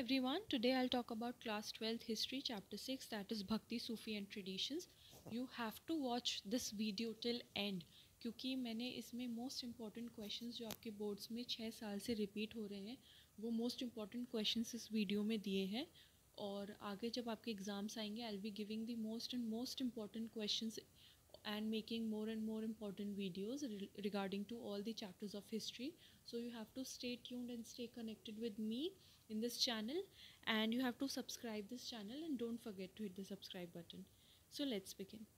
Everyone today i'll talk about class 12th history, chapter 6 that is Bhakti Sufi and traditions. You have to watch this video till end क्योंकि मैंने इसमें most important question जो आपके boards में छः साल से रिपीट हो रहे हैं, वो मोस्ट इंपॉर्टेंट क्वेश्चन इस वीडियो में दिए हैं। और आगे जब आपके एग्ज़ाम्स आएँगे I'll be giving the most and most important question and making more and more important videos regarding to all the chapters of history so you have to stay tuned and stay connected with me in this channel and you have to subscribe this channel and don't forget to hit the subscribe button. So, let's begin.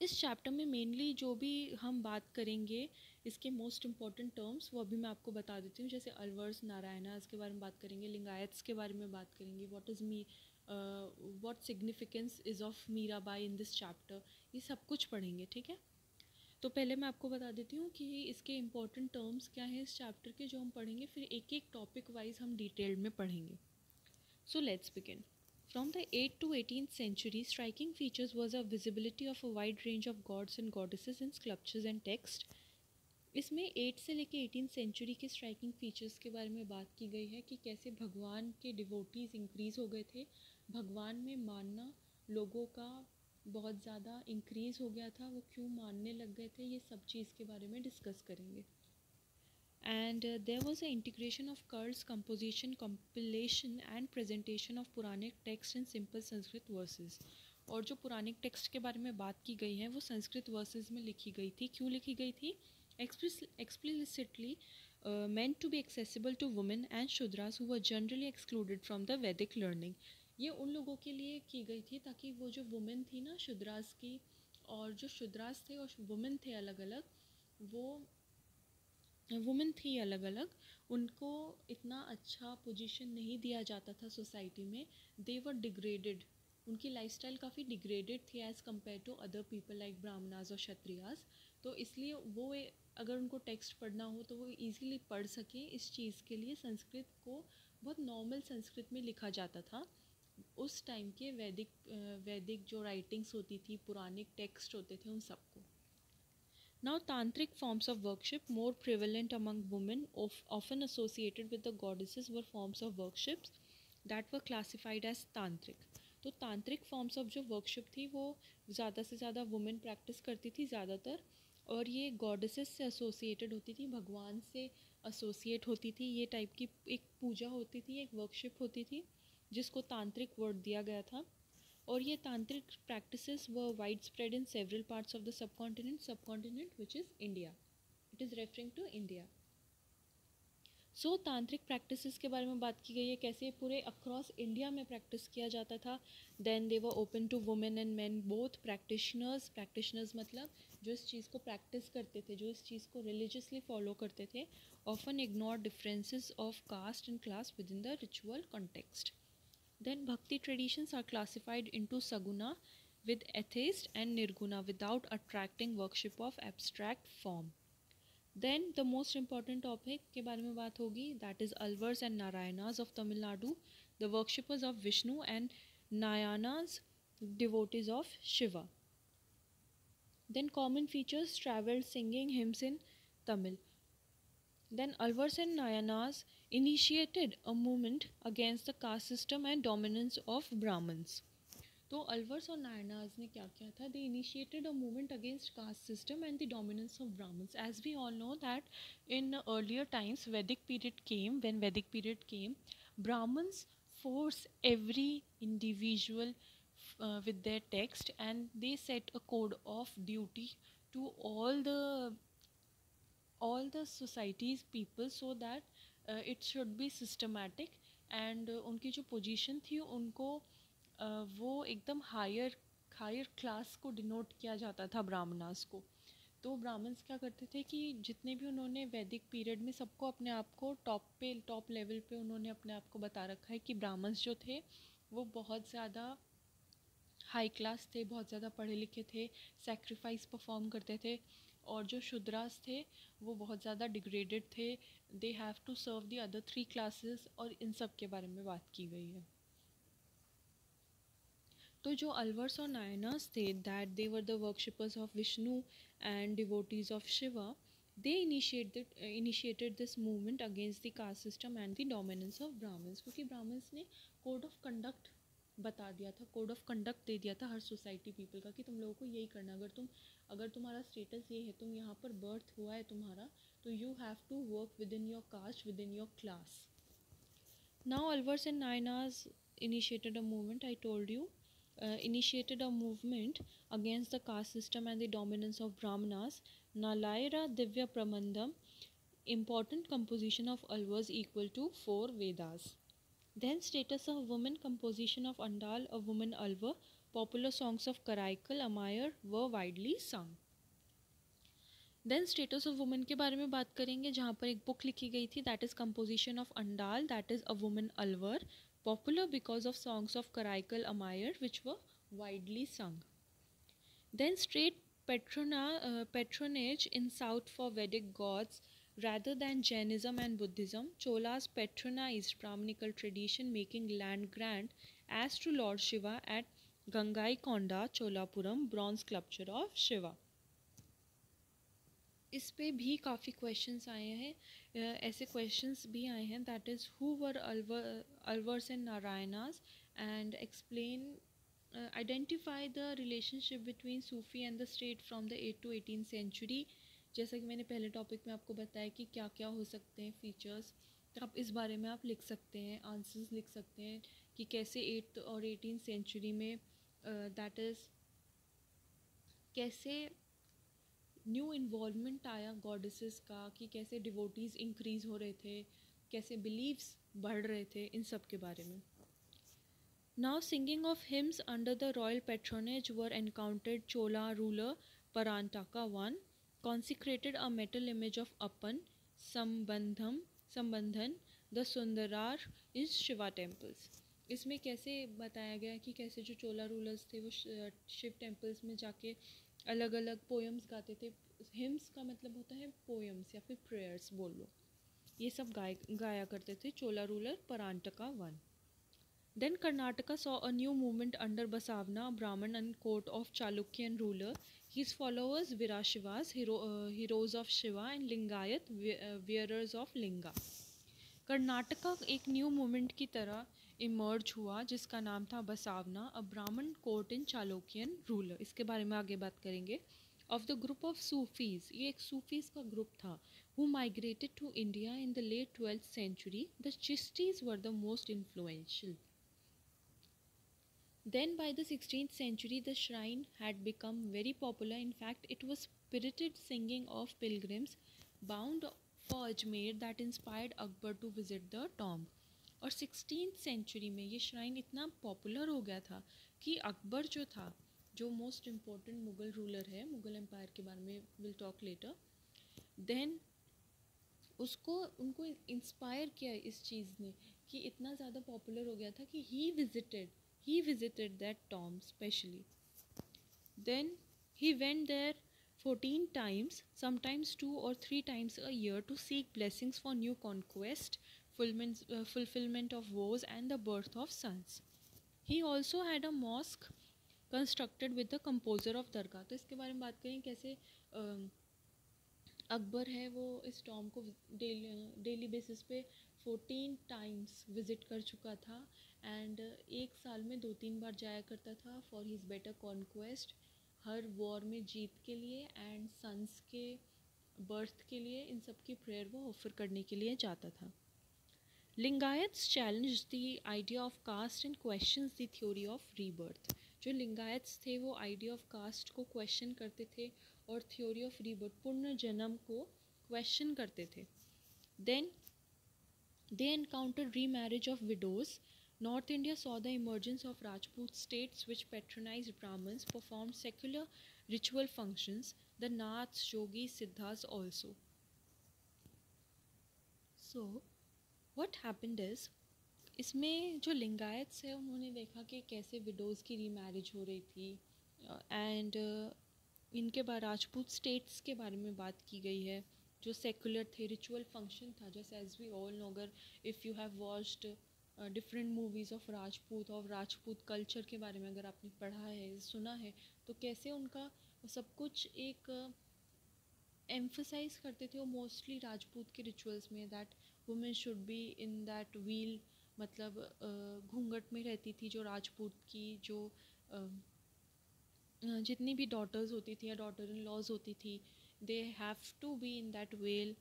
इस chapter में mainly जो भी हम बात करेंगे, इसके most important terms वो अभी मैं आपको बता देती हूँ। जैसे अलवर्स नारायणास के बारे में बात करेंगे लिंगायत्स के बारे में बात करेंगे। What is me what significance is of Mira Bai in this chapter ये सब कुछ पढ़ेंगे, ठीक है? तो पहले मैं आपको बता देती हूँ कि इसके इंपॉर्टेंट टर्म्स क्या हैं इस चैप्टर के जो हम पढ़ेंगे फिर एक एक टॉपिक वाइज हम डिटेल्ड में पढ़ेंगे। So let's begin From the 8th to 18th century, striking features was a visibility of a wide range of gods and goddesses in sculptures and text. इसमें एट से लेके एटीन सेंचुरी के striking features के बारे में बात की गई है कि कैसे भगवान के डिवोटीज़ इंक्रीज़ हो गए थे। भगवान में मानना लोगों का बहुत ज़्यादा इंक्रीज़ हो गया था, वो क्यों मानने लग गए थे, ये सब चीज़ के बारे में डिस्कस करेंगे। And there was a integration of curls composition compilation and presentation of पुराने text in simple Sanskrit verses और जो पुराने टेक्स्ट के बारे में बात की गई है, वो संस्कृत वर्सेज में लिखी गई थी। क्यों लिखी गई थी? Explicitly meant to be accessible to women and Shudras who were generally excluded from the Vedic learning ये उन लोगों के लिए की गई थी ताकि वो जो वुमेन थी ना, शुद्रास की, और जो शुद्रास थे और वुमेन थे अलग अलग वो वुमेन थी अलग अलग उनको इतना अच्छा पोजीशन नहीं दिया जाता था सोसाइटी में। दे वर डिग्रेडेड उनकी लाइफस्टाइल काफ़ी डिग्रेडेड थी as compare to other people like Brahmanas और क्षत्रियाज तो इसलिए वो अगर उनको टेक्स्ट पढ़ना हो तो वो इजीली पढ़ सकें। इस चीज़ के लिए संस्कृत को बहुत नॉर्मल संस्कृत में लिखा जाता था। उस टाइम के वैदिक वैदिक जो राइटिंग्स होती थी पुराने टेक्स्ट होते थे उन सबको Now, tantric forms of worship, more prevalent among women, of, often associated with the goddesses, were forms of worships that were as tantric. तो तांत्रिक फॉर्म्स ऑफ़ जो वर्कशिप थी वो ज़्यादा से ज़्यादा वुमेन प्रैक्टिस करती थी ज़्यादातर और ये गॉडेसेस से एसोसिएटेड होती थी भगवान से एसोसिएट होती थी ये टाइप की एक पूजा होती थी एक वर्कशिप होती थी जिसको तांत्रिक वर्ड दिया गया था। और ये Tantric practices were wide spread in several parts of the subcontinent subcontinent which is India it is referring to India so Tantric practices के बारे में बात की गई है, कैसे पूरे अक्रॉस इंडिया में प्रैक्टिस किया जाता था। Then they were open to women and man both practitioners practitioners मतलब जो इस चीज़ को प्रैक्टिस करते थे, जो इस चीज़ को रिलीजियसली फॉलो करते थे often ignore differences of caste and class within the ritual context Then bhakti traditions are classified into saguna with atheist and nirguna without attracting worship of abstract form. Then the most important topic के बारे में बात होगी that is Alvars and Narayanas of Tamil Nadu, the worshippers of Vishnu and Nayanas, devotees of Shiva. Then common features traveled singing hymns in Tamil. Then Alvars and Nayanas initiated a movement against the caste system and dominance of Brahmins. तो अलवर्स और नायनाज ने क्या किया था they initiated a movement against caste system and the dominance of Brahmins as we all know that in earlier times Vedic period came when Vedic period came Brahmins force every individual uh, with their text and they set a code of duty to all the all the societies people so that uh, should be be and उनकी जो position थी उनको uh, वो एकदम higher higher class को denote किया जाता था ब्राह्मणास को। तो ब्राह्मण्स क्या करते थे कि जितने भी उन्होंने वैदिक पीरियड में सबको अपने आप को टॉप पे टॉप लेवल पे उन्होंने अपने आप को बता रखा है कि ब्राह्मण्स जो थे वो बहुत ज़्यादा हाई क्लास थे बहुत ज़्यादा पढ़े लिखे थे सेक्रीफाइस परफॉर्म करते थे। और जो शुद्रास थे, वो बहुत ज़्यादा डिग्रेडेड थे। They have to serve the other three classes और इन सब के बारे में बात की गई है। तो जो अलवर्स और नायनास थे that they were the worshippers of Vishnu and devotees of Shiva they initiate initiated this movement against the caste system and the dominance of Brahmins क्योंकि ब्राह्मण्स ने कोड ऑफ़ कंडक्ट बता दिया था कोड ऑफ़ कंडक्ट दे दिया था हर society people का कि तुम लोगों को यही करना अगर तुम, अगर तुम्हारा स्टेटस ये है, तुम यहाँ पर बर्थ हुआ है तुम्हारा तो you have to work within your caste within your class now Alvars and Nayanars initiated a movement I told you initiated a movement against the caste system and the dominance of Brahmanas Nalayira Divya Prabandham important composition of Alvars equal to four Vedas then status of women composition of andal a woman alva popular songs of karaikal amayar were widely sung then status of women के बारे में बात करेंगे जहाँ पर एक book लिखी गई थी that is composition of Andal that is a women Alvar because of songs of Karaikal Amayar which were widely sung. Then straight patrona, uh, patronage in south for Vedic gods rather than Jainism and Buddhism, Cholas patronized Brahminical tradition making land grant as to Lord Shiva at Gangai Konda, Cholapuram, bronze sculpture of Shiva. इस पे भी काफ़ी questions आए हैं ऐसे questions भी आए हैं that is who were Alvars and Narayanas and explain identify the relationship between Sufi and the state from the eight to eighteen century जैसा कि मैंने पहले टॉपिक में आपको बताया कि क्या क्या हो सकते हैं फीचर्स तो आप इस बारे में आप लिख सकते हैं आंसर्स लिख सकते हैं कि कैसे एट्थ और एटीन सेंचुरी में दैट uh, इज़ कैसे न्यू इन्वॉलमेंट आया गॉडेसेस का कि कैसे डिवोटीज़ इंक्रीज़ हो रहे थे कैसे बिलीव्स बढ़ रहे थे इन सब के बारे में। Now singing of hymns under the royal patronage were encountered Chola ruler Parantaka one consecrated a metal image of Appar Sambandham Sambandhan the Sundarar in Shiva temples इसमें कैसे बताया गया कि कैसे जो चोला रूलर्स थे वो शिव टेम्पल्स में जाके अलग अलग पोएम्स गाते थे? हिम्स का मतलब होता है पोएम्स या फिर प्रेयर्स बोल। लो ये सब गाय, गाया करते थे Chola ruler Parantaka one then Karnataka saw a new movement under Basavanna Brahman and court of Chalukyan ruler his followers Virashaivas heroes of Shiva and Lingayat wearers of linga Karnataka एक new movement की तरह emerge हुआ, जिसका नाम था बसावना अ ब्राह्मण court इन चालोकियन ruler इसके बारे में आगे बात करेंगे। Of the group of Sufis ये एक सूफीज का ग्रुप था who migrated to India in the late twelfth century the Chishtis were the most influential Then, by the 16th century, the shrine had become very popular. In fact, it was spirited singing of pilgrims bound for Ajmer that inspired Akbar to visit the tomb. और sixteen century में ये shrine इतना popular हो गया था कि अकबर जो था जो मोस्ट इम्पोर्टेंट मुग़ल रूलर है मुग़ल एम्पायर के बारे में विल टॉक लेटर देन उसको उनको इंस्पायर किया इस चीज़ ने कि इतना ज़्यादा पॉपुलर हो गया था कि he visited visited that tomb specially then he went there fourteen times sometimes to और three times a year to seek blessings for new conquest fulfillment, uh, fulfillment of woes and the birth of sons. He also had a mosque constructed with the composer of dargah तो इसके बारे में बात करें कैसे अकबर है वो इस टॉम को डेली बेसिस पे फोर्टीन टाइम्स विज़िट कर चुका था। एंड एक साल में दो तीन बार जाया करता था फॉर हिज बेटर कॉन्क्वेस्ट हर वॉर में जीत के लिए एंड सन्स के बर्थ के लिए इन सब की प्रेयर वो ऑफ़र करने के लिए जाता था। Lingayats challenge the idea of caste and question the theory of rebirth जो लिंगायत्स थे वो आइडिया ऑफ़ कास्ट को क्वेश्चन करते थे और थ्योरी ऑफ़ रीबर्थ पूर्ण जन्म को क्वेश्चन करते थे। Then they encounter remarriage of widows north India saw the emergence of Rajput states which patronize Brahmans perform secular ritual functions the Naths Yogi Siddhas also so what happened is इसमें जो लिंगायत्स है उन्होंने देखा कि कैसे widows की remarriage हो रही थी एंड uh, इनके बाद राजपूत स्टेट्स के बारे में बात की गई है जो सेकुलर थे रिचुअल फ़ंक्शन था जैसे एज वी ऑल नो अगर if you have watched different movies of Rajput और राजपूत कल्चर के बारे में अगर आपने पढ़ा है, सुना है तो कैसे उनका सब कुछ एक एम्फोसाइज करते थे वो मोस्टली राजपूत के रिचुअल्स में that women should be in that veil मतलब घूंघट में रहती थी जो राजपूत की जो जितनी भी डॉटर्स होती थी या डॉटर इन लॉज होती थी they have to be in that veil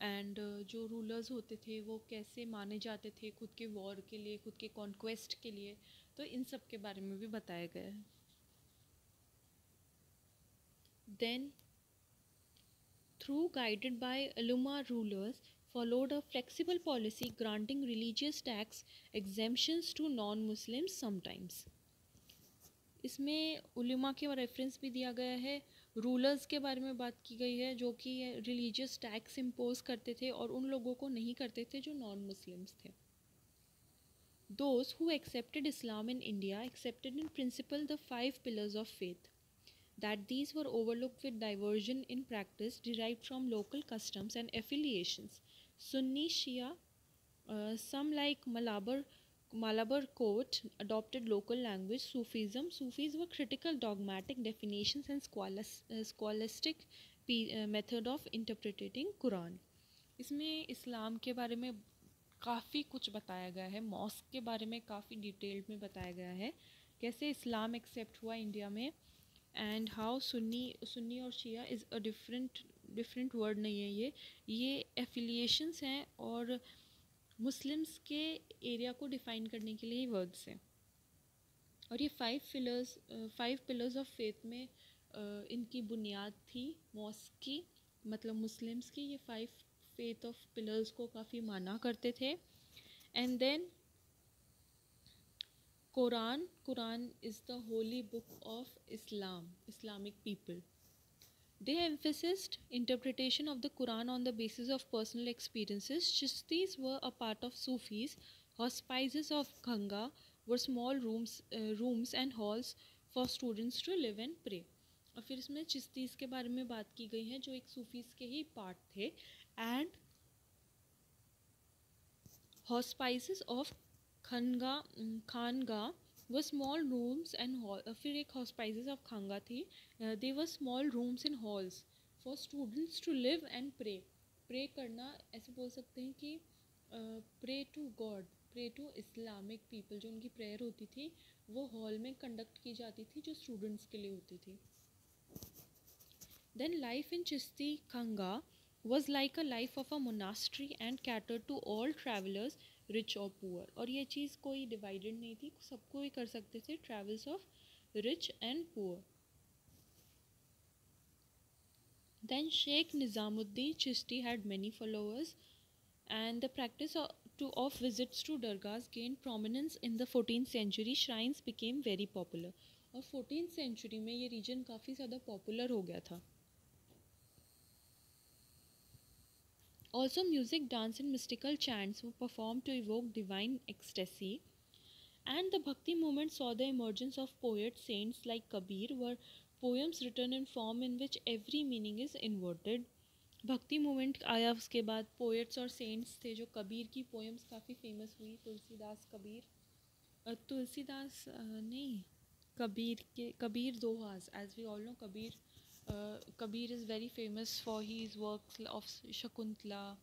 and जो रूलर्स होते थे, वो कैसे माने जाते थे खुद के वॉर के लिए, खुद के कॉन्क्वेस्ट के लिए तो इन सब के बारे में भी बताया गया है then through guided by ulama rulers followed a flexible policy granting religious tax exemptions to non-Muslims sometimes. इसमें उलिमा के रेफरेंस भी दिया गया है रूलर्स के बारे में बात की गई है, जो कि रिलीजियस टैक्स इम्पोज करते थे और उन लोगों को नहीं करते थे जो नॉन मुस्लिम्स थे दोस्त who accepted Islam in India accepted in principle the five pillars of faith that these were overlook with diversion in practice derive from local customs and affiliations Sunni Shia some like Malabar Malabar court adopted local language Sufism. Sufis were critical dogmatic definitions and uh, scholastic uh, method of interpreting Quran. इसमें इस्लाम के बारे में काफ़ी कुछ बताया गया है मॉस्क के बारे में काफ़ी डिटेल्ड में बताया गया है कैसे इस्लाम एक्सेप्ट हुआ इंडिया में एंड हाउ सुन्नी सुन्नी और Shia is a different different word नहीं है ये ये एफिलिएशंस हैं और मुस्लिम्स के एरिया को डिफ़ाइन करने के लिए वर्ड्स हैं। और ये five pillars five pillars of faith में uh, इनकी बुनियाद थी मॉस्क की मतलब मुस्लिम्स की ये फाइव फेथ ऑफ़ पिलर्स को काफ़ी माना करते थे। And then Quran Quran is the holy book of Islam Islamic people They emphasized interpretation of the Quran on the basis of personal experiences. Chistis were a part of Sufis. Hospices of Ganga were small rooms, uh, rooms and halls for students to live and pray. और फिर इसमें चिस्तीस के बारे में बात की गई है जो एक सूफीस के ही पार्ट थे and hospices of khanqah khanqah वो स्मॉल रूम्स एंड हॉल फिर एक हॉस्पाइजेज ऑफ़ खांगा थी they were small rooms in halls for students to live and pray pray करना ऐसे बोल सकते हैं कि pray to God pray to Islamic people जो उनकी प्रेयर होती थी वो हॉल में कंडक्ट की जाती थी जो स्टूडेंट्स के लिए होती थी then life in Chishti khanqah was like a life of a monastery and cater to all travellers rich और पुअर और ये चीज़ कोई डिवाइडेड नहीं थी सबको ही कर सकते थे travels of rich and poor then Shaikh Nizamuddin Chishti had many followers and the practice to, of visits to dargahs gained prominence in the 14th century. Shrines became very popular. और fourteen century में ये region काफ़ी ज़्यादा popular हो गया था। Also, music, dance, and mystical chants were performed to evoke divine ecstasy. And the Bhakti movement saw the emergence of poets, saints like Kabir, were poems written in form in which every meaning is inverted. Bhakti movement आया उसके बाद poets और saints थे जो कबीर की poems काफ़ी famous हुई तुलसीदास कबीर तुलसीदास नहीं कबीर के Kabir dohas as we all know Kabir Kabir is very famous for his works of Shakuntala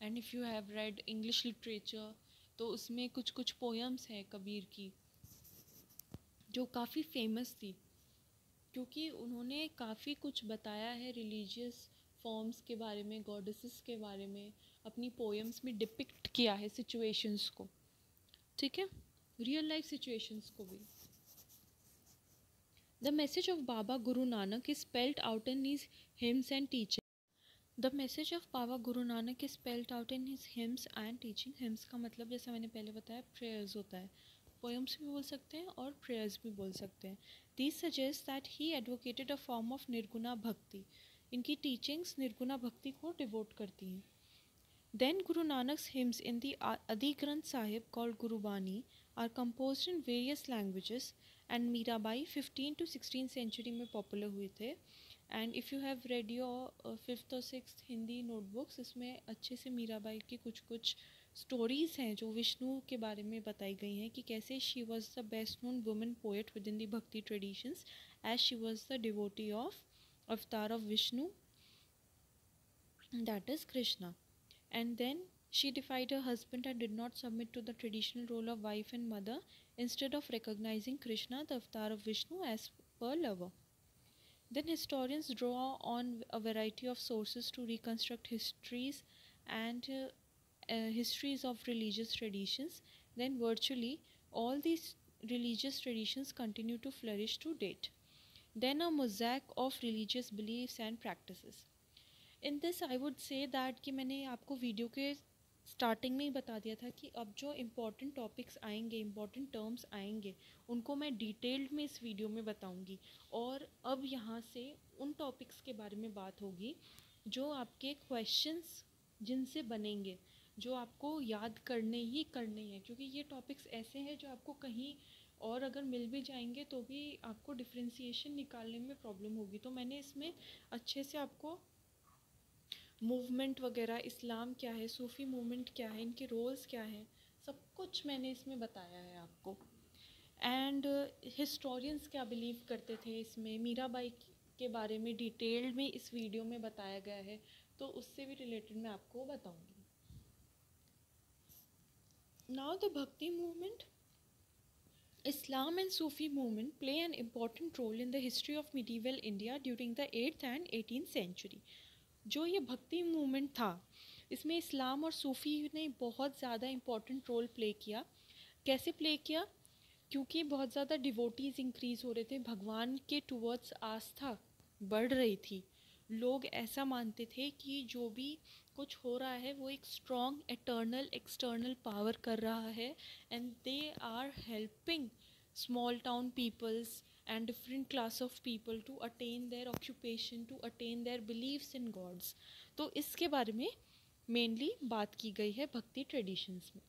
and if you have read English literature तो उसमें कुछ कुछ पोएम्स हैं कबीर की, जो काफ़ी फ़ेमस थी। क्योंकि उन्होंने काफ़ी कुछ बताया है रिलीजियस फॉर्म्स के बारे में गॉडेसेस के बारे में, अपनी पोएम्स में डिपिक्ट किया है सिचुएशंस को। ठीक है? रियल लाइफ सिचुएशंस को भी। The message of Baba Guru Nanak is spelled out in his hymns and teaching the message of Baba Guru Nanak is spelled out in his hymns and teaching hymns का मतलब जैसा मैंने पहले बताया prayers होता है। पोएम्स भी बोल सकते हैं और प्रेयर्स भी बोल सकते हैं। This suggest that he advocated a form of nirguna bhakti. इनकी टीचिंग्स निर्गुणा भक्ति को डिवोट करती हैं। Then Guru Nanak's hymns in the Adi Granth Sahib called Gurbani are compose in various languages and Mirabai fifteen to sixteen century में popular हुए थे। And if you have read your fifth और six Hindi notebooks इसमें अच्छे से मीराबाई की कुछ कुछ स्टोरीज़ हैं जो विष्णु के बारे में बताई गई हैं कि कैसे she was the best known women poet within the bhakti traditions as she was the devotee of avatar of Vishnu that is Krishna and then she defied her husband and did not submit to the traditional role of wife and mother instead of recognizing Krishna, the avatar of Vishnu, as per lover. Then historians draw on a variety of sources to reconstruct histories and uh, uh, histories of religious traditions. Then virtually all these religious traditions continue to flourish to date. Then a mosaic of religious beliefs and practices. In this I would say that कि मैंने आपको video के starting में ही बता दिया था कि अब जो इम्पोर्टेंट टॉपिक्स आएँगे इम्पोर्टेंट टर्म्स आएँगे, उनको मैं डिटेल्ड में इस वीडियो में बताऊँगी। और अब यहाँ से उन टॉपिक्स के बारे में बात होगी जो आपके क्वेश्चंस जिनसे बनेंगे, जो आपको याद करने ही करने हैं। क्योंकि ये टॉपिक्स ऐसे हैं जो आपको कहीं और अगर मिल भी जाएँगे तो भी आपको डिफ्रेंसीशन निकालने में प्रॉब्लम होगी। तो मैंने इसमें अच्छे से आपको मूवमेंट वगैरह इस्लाम क्या है सूफ़ी मूवमेंट क्या है इनके रोल्स क्या हैं सब कुछ मैंने इसमें बताया है आपको। एंड हिस्टोरियंस uh, क्या बिलीव करते थे इसमें? मीराबाई के बारे में डिटेल्ड में इस वीडियो में बताया गया है तो उससे भी रिलेटेड मैं आपको बताऊँगी। Now the bhakti movement Islam and Sufi movement play an important role in the history of medieval India during the 8th and 18th century. जो ये भक्ति मूवमेंट था, इसमें इस्लाम और सूफ़ी ने बहुत ज़्यादा इम्पोर्टेंट रोल प्ले किया। कैसे प्ले किया? क्योंकि बहुत ज़्यादा डिवोटीज़ इंक्रीज़ हो रहे थे, भगवान के टूवर्ड्स आस्था बढ़ रही थी। लोग ऐसा मानते थे कि जो भी कुछ हो रहा है, वो एक स्ट्रॉन्ग एटर्नल एक्सटर्नल पावर कर रहा है and they are helping small town peoples and different class of people to attain their occupation, to attain their beliefs in gods. तो इसके बारे में मेनली बात की गई है भक्ति ट्रेडिशंस में।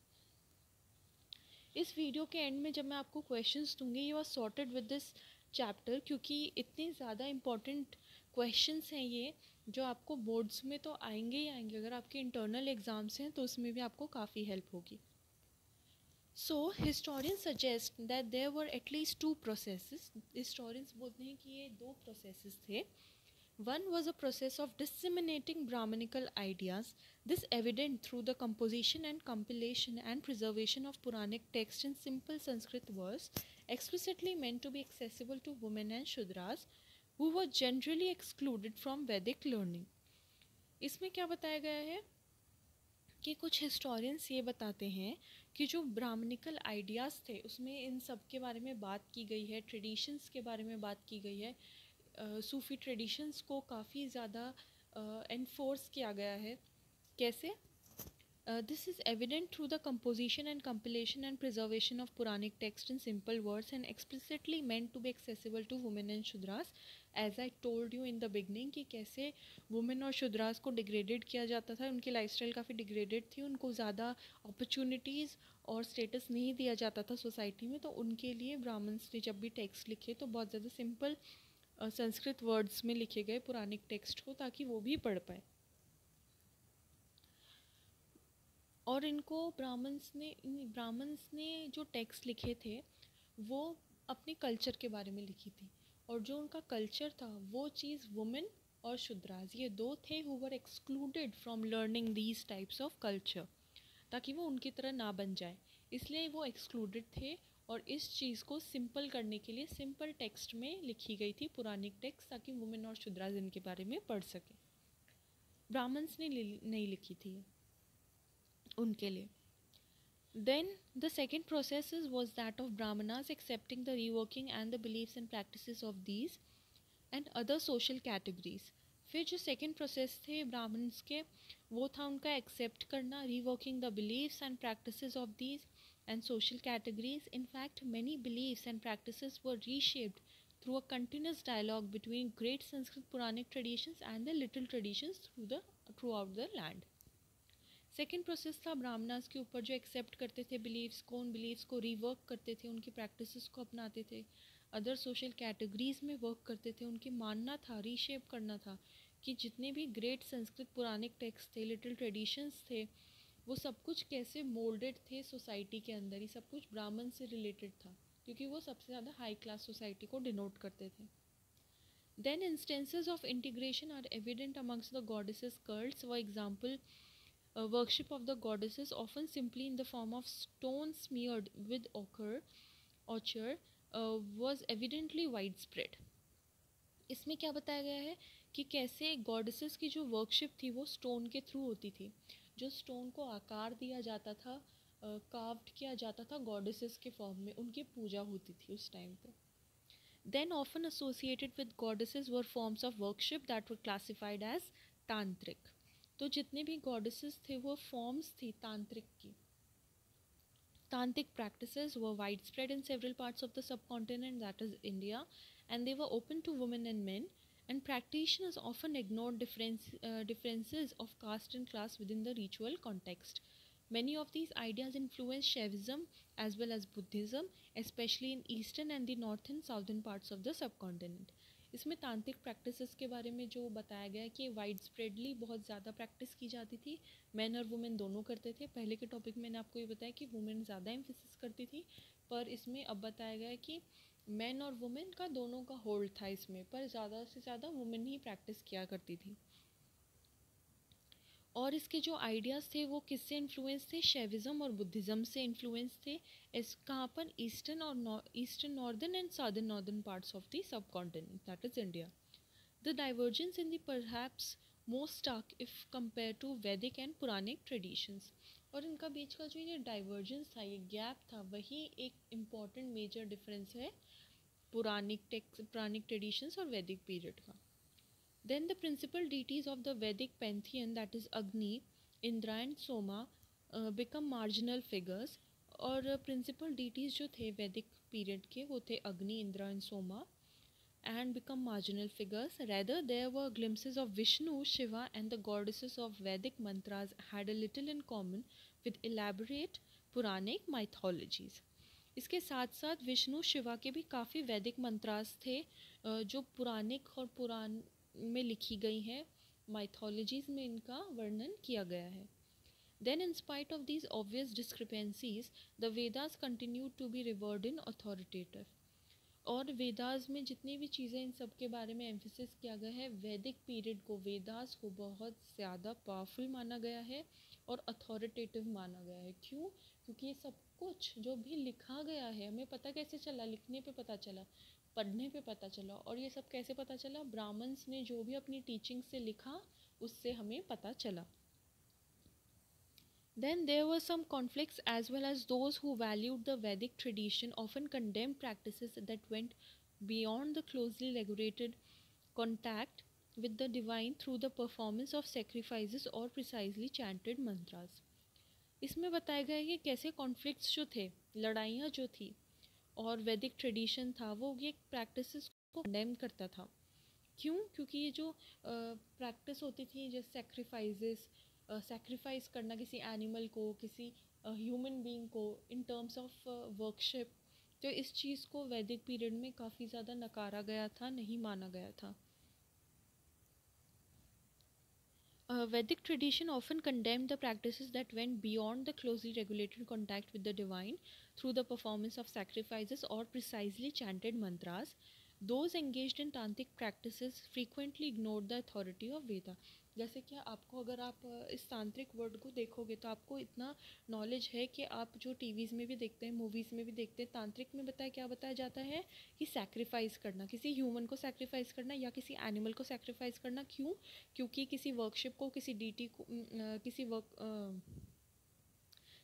इस वीडियो के एंड में जब मैं आपको क्वेश्चंस दूँगी you are sorted with this chapter क्योंकि इतने ज़्यादा इंपॉर्टेंट क्वेश्चंस हैं ये जो आपको बोर्ड्स में तो आएँगे ही आएँगे। अगर आपके इंटरनल एग्ज़ाम्स हैं तो उसमें भी आपको काफ़ी हेल्प होगी। So historian suggest that there were at least two process historians बोलते हैं कि ये दो प्रोसेस थे. One was a process of disseminating Brahmanical ideas this evident through the composition and compilation and preservation of Puranic text in simple Sanskrit verse explicitly meant to be accessible to women and Shudras who were generally excluded from Vedic learning इसमें क्या बताया गया है? कि कुछ historians ये बताते हैं कि जो ब्राह्मणिकल आइडियाज़ थे, उसमें इन सब के बारे में बात की गई है ट्रेडिशंस के बारे में बात की गई है। सूफ़ी ट्रेडिशंस को काफ़ी ज़्यादा एनफोर्स किया गया है। कैसे? Uh, this is evident through the composition and compilation and preservation of Puranic text in simple words and explicitly meant to be accessible to women and Shudras. As I told you in the beginning कि कैसे women और Shudras को degraded किया जाता था उनकी lifestyle काफ़ी degraded थी उनको ज़्यादा opportunities और status नहीं दिया जाता था society में तो उनके लिए ब्राह्मण्स ने जब भी text लिखे तो बहुत ज़्यादा simple संस्कृत वर्ड्स में लिखे गए पुरानिक टेक्स्ट को ताकि वो भी पढ़ पाए और इनको ब्राह्मण्स ने ब्राह्मण्स ने जो टेक्स्ट लिखे थे, वो अपने कल्चर के बारे में लिखी थी। और जो उनका कल्चर था, वो चीज़ वुमेन और शुद्राज, ये दो थे who were excluded from learning these types of culture ताकि वो उनकी तरह ना बन जाए। इसलिए वो एक्सक्लूडेड थे और इस चीज़ को सिंपल करने के लिए सिंपल टेक्स्ट में लिखी गई थी, पुरानी टेक्स्ट ताकि वुमेन और शुद्राज इनके बारे में पढ़ सकें। ब्राह्मण्स ने नहीं लिखी थी। उनके लिए Then the second process was that of Brahmanas accepting the reworking and the beliefs and practices of these and other social categories. फिर जो सेकेंड प्रोसेस थे ब्राह्मण्स के वो था उनका एक्सेप्ट करना reworking the beliefs and practices of these and social categories in fact many beliefs and practices were reshaped through a continuous dialogue between great Sanskrit Puranic traditions and the little traditions through the throughout the land. Second process था ब्राह्मणास के ऊपर जो accept करते थे beliefs उन beliefs को rework करते थे उनकी प्रैक्टिसेस को अपनाते थे। अदर सोशल कैटेगरीज में वर्क करते थे उनके मानना था रीशेप करना था कि जितने भी ग्रेट संस्कृत पुरानिक टेक्स्ट थे लिटिल ट्रेडिशंस थे वो सब कुछ कैसे मोल्डेड थे सोसाइटी के अंदर ही सब कुछ ब्राह्मण से रिलेटेड था क्योंकि वो सबसे ज़्यादा हाई क्लास सोसाइटी को डिनोट करते थे। Then instances of integration are evident amongst the goddesses' cults for example, uh, worship of the goddesses often simply in the form of stone smeared with ochre, ochre uh, was evidently widespread. इसमें क्या बताया गया है कि कैसे goddesses की जो worship थी वो स्टोन के थ्रू होती थी जो स्टोन को आकार दिया जाता था कार्व्ड uh, किया जाता था गॉडेसेस के फॉर्म में उनकी पूजा होती थी उस टाइम पे then often associated with goddesses were forms of worship that were classified as tantric तो जितने भी गॉडेसेस थे, वो फॉर्म्स थी तांत्रिक की। तांत्रिक प्रैक्टिसेस वो widespread in several parts of the subcontinent that is India and they were open to women and men and practitioners often ignore difference differences of caste and class within the ritual context many of these ideas influence Shaivism as well as Buddhism especially in eastern and the north and southern parts of the subcontinent इसमें तांत्रिक practices के बारे में जो बताया गया कि wide स्प्रेडली बहुत ज़्यादा प्रैक्टिस की जाती थी। मैन और वुमेन दोनों करते थे। पहले के टॉपिक में मैंने आपको ये बताया कि वुमेन ज़्यादा एम्फिसिस करती थी, पर इसमें अब बताया गया कि मैन और वुमेन का दोनों का होल्ड था इसमें, पर ज़्यादा से ज़्यादा वुमेन ही प्रैक्टिस किया करती थी। और इसके जो आइडियाज़ थे, वो किससे इन्फ्लुएंस थे? शेविज़म और बुद्धिज़्म से इन्फ्लुएंस थे। इस कहाँ पर ईस्टर्न और eastern northern and southern northern parts of the subcontinent that is India the divergence in the most stark if compare to Vedic and Puranic traditions और इनका बीच का जो ये डाइवर्जेंस था, ये गैप था, वही एक इंपॉर्टेंट मेजर डिफरेंस है पुरानिक टेक्स पुरानिक ट्रेडिशंस और वैदिक पीरियड का। then the principal deities of the vedic pantheon that is agni indra and soma uh, become marginal figures. और uh, प्रिंसिपल डीटीज जो थे वैदिक पीरियड के वो थे Agni Indra and Soma and become marginal figures rather there were glimpses of Vishnu Shiva and the goddesses of Vedic mantras had a little in common with elaborate Puranic mythologies इसके साथ साथ विष्णु शिवा के भी काफ़ी वैदिक मंत्राज थे uh, जो पुराने और पुरान में लिखी गई हैं माइथोलॉजीज़ में इनका वर्णन किया गया है। Then in spite of these obvious discrepancies the Vedas continue to be revered in authoritative और वेदास में जितनी भी चीज़ें इन सब के बारे में एम्फोसिस किया गया है वैदिक पीरियड को वेदास को बहुत ज़्यादा पावरफुल माना गया है और अथॉरिटेटिव माना गया है। क्यों? क्योंकि ये सब कुछ जो भी लिखा गया है, हमें पता कैसे चला? लिखने पे पता चला। पढ़ने पे पता चला और ये सब कैसे पता चला? ब्राह्मण्स ने जो भी अपनी टीचिंग से लिखा, उससे हमें पता चला। Then there were some conflicts as well as those who valued the Vedic tradition of often condemn practice that went beyond the closely regulated contact with the divine through the performance of sacrifice और precisely chanted mantras इसमें बताया गया है कि कैसे conflict जो थे, लड़ाइयाँ जो थी और वैदिक ट्रेडिशन था, वो ये प्रैक्टिसेस को कंडेम करता था। क्यों? क्योंकि ये जो प्रैक्टिस होती थी, जैसे सेक्रीफाइजेस सेक्रीफाइस करना किसी एनिमल को, किसी ह्यूमन बीइंग को इन टर्म्स ऑफ़ वर्कशिप तो इस चीज़ को वैदिक पीरियड में काफ़ी ज़्यादा नकारा गया था, नहीं माना गया था। Uh, Vedic tradition often condemned the practices that went beyond the closely regulated contact with the divine through the performance of sacrifices or precisely chanted mantras. Those engaged in tantric practices frequently ignored the authority of Veda. जैसे कि आपको अगर आप इस तांत्रिक word को देखोगे तो आपको इतना नॉलेज है कि आप जो टीवीज़ में भी देखते हैं मूवीज़ में भी देखते हैं, तांत्रिक में बताया, क्या बताया जाता है कि सैक्रिफाइस करना, किसी ह्यूमन को सैक्रिफाइस करना या किसी एनिमल को सैक्रिफाइस करना क्यों? क्योंकि किसी वर्कशिप को, किसी डीटी को किसी वर्क